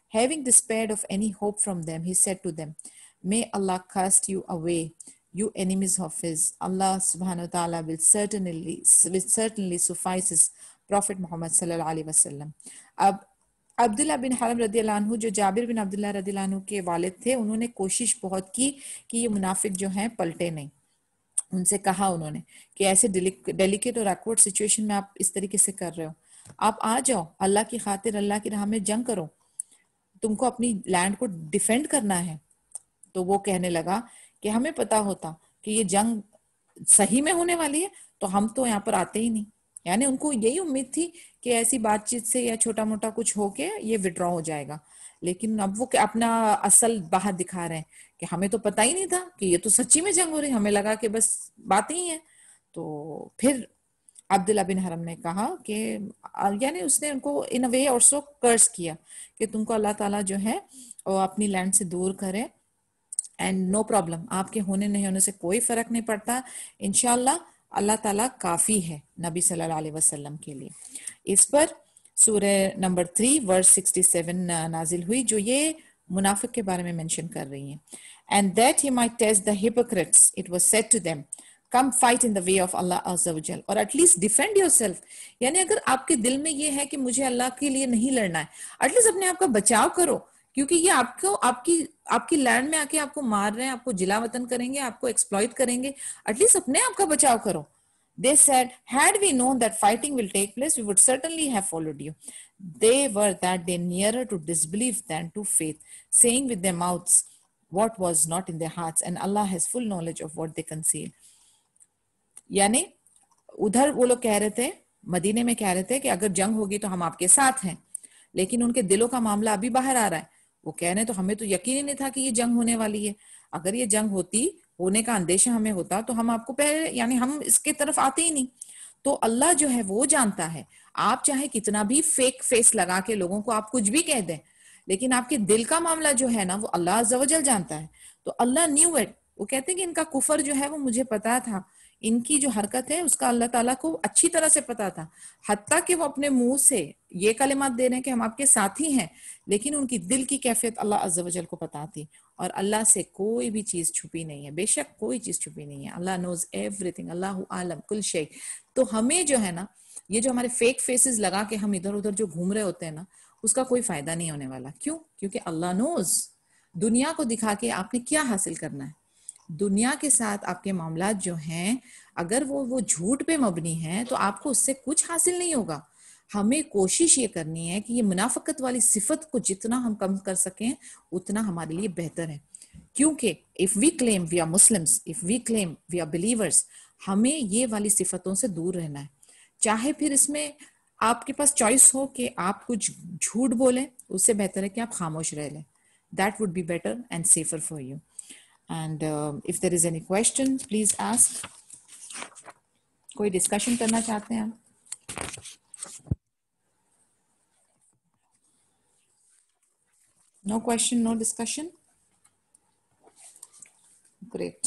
Having despaired of any hope from them, he said to them, May Allah cast you away, you enemies of his. Allah subhanahu wa ta'ala will certainly will certainly suffice his Prophet Muhammad sallallahu alaihi wasallam. अब अब्दुल्ला बिन हरम रदी जो जाबिर बिन अब्दुल्ला रदी के वालिद थे, उन्होंने कोशिश बहुत की कि ये मुनाफिक जो हैं पलटे नहीं। उनसे कहा उन्होंने कि ऐसे डेलिकेट और एक्वर्ड सिचुएशन में आप इस तरीके से कर रहे हो। आप आ जाओ, अल्लाह की खातिर, अल्लाह की राह में जंग करो। तुमको अपनी लैंड को डिफेंड करना है। तो वो कहने लगा कि हमें पता होता कि ये जंग सही में होने वाली है तो हम तो यहाँ पर आते ही नहीं। यानी उनको यही उम्मीद थी कि ऐसी बातचीत से या छोटा मोटा कुछ होके ये विड्रॉ हो जाएगा। लेकिन अब वो अपना असल बाहर दिखा रहे हैं कि हमें तो पता ही नहीं था कि ये तो सच्ची में जंग हो रही हमें लगा कि बस बातें ही है। तो फिर अब्दुल्ला बिन हरम ने कहा कि यानी उसने उनको इन अ वे ऑल्सो कर्ज किया कि तुमको अल्लाह ताला जो है अपनी लैंड से दूर करे। एंड नो प्रॉब्लम आपके होने नहीं होने से कोई फ़र्क नहीं पड़ता। इनशाला अल्लाह ताला काफ़ी है नबी सल्लल्लाहु अलैहि वसल्लम के लिए। इस पर सूर्य number three verse sixty seven नाजिल हुई, जो ये मुनाफिक के बारे में मेंशन कर रही है। And that he might test the hypocrites it was said to them come fight in the way of Allah अजल और एटलीस्ट डिफेंड योर सेल्फ यानी अगर आपके दिल में ये है कि मुझे अल्लाह के लिए नहीं लड़ना है एटलीस्ट अपने आप का बचाव करो। क्योंकि ये आपको, आपकी आपकी लैंड में आके आपको मार रहे हैं, आपको जिला वतन करेंगे, आपको एक्सप्लॉयट करेंगे एटलीस्ट अपने आप का बचाव करो। They said had we know that fighting will take place we would certainly have followed you they were that they nearer to disbelieve than to faith saying with their mouths what was not in their hearts and Allah has full knowledge of what they conceal यानी, उधर वो लोग कह रहे थे, मदीने में कह रहे थे कि अगर जंग होगी तो हम आपके साथ हैं, लेकिन उनके दिलों का मामला अभी बाहर आ रहा है। वो कह रहे हैं तो हमें तो यकीन ही नहीं था कि ये जंग होने वाली है। अगर ये जंग होती, होने का अंदेशा हमें होता तो हम आपको पहले, यानी हम इसके तरफ़ आते ही नहीं। तो अल्लाह जो है, वो जानता है। आप चाहे कितना भी फेक फेस लगा के लोगों को आप कुछ भी कह दें, लेकिन आपके दिल का मामला जो है ना, वो अल्लाह जवजल जानता है। तो अल्लाह न्यू इट वो कहते हैं कि इनका कुफर जो है, वो मुझे पता था। इनकी जो हरकत है, उसका अल्लाह ताला को अच्छी तरह से पता था। हती कि वो अपने मुँह से ये कलिमात दे रहे हैं कि हम आपके साथी हैं, लेकिन उनकी दिल की कैफियत अल्लाह अज्जवजल को पता थी और अल्लाह से कोई भी चीज़ छुपी नहीं है। बेशक कोई चीज़ छुपी नहीं है। अल्लाह नोज़ एवरीथिंग अल्लाह आलम, कुल शेख तो हमें जो है ना, ये जो हमारे फेक फेसेस लगा के हम इधर उधर जो घूम रहे होते हैं ना, उसका कोई फ़ायदा नहीं होने वाला। क्यों? क्योंकि अल्लाह नोज़ दुनिया को दिखा के आपने क्या हासिल करना है। दुनिया के साथ आपके मामला जो हैं, अगर वो वो झूठ पे मबनी है तो आपको उससे कुछ हासिल नहीं होगा। हमें कोशिश ये करनी है कि ये मुनाफकत वाली सिफत को जितना हम कम कर सकें, उतना हमारे लिए बेहतर है। क्योंकि if we claim we are Muslims if we claim we are believers हमें ये वाली सिफतों से दूर रहना है। चाहे फिर इसमें आपके पास चॉइस हो कि आप कुछ झूठ बोलें, उससे बेहतर है कि आप खामोश रह लें। That would be better and safer for you and uh, if there is any question please ask कोई डिस्कशन करना चाहते हैं no question no discussion great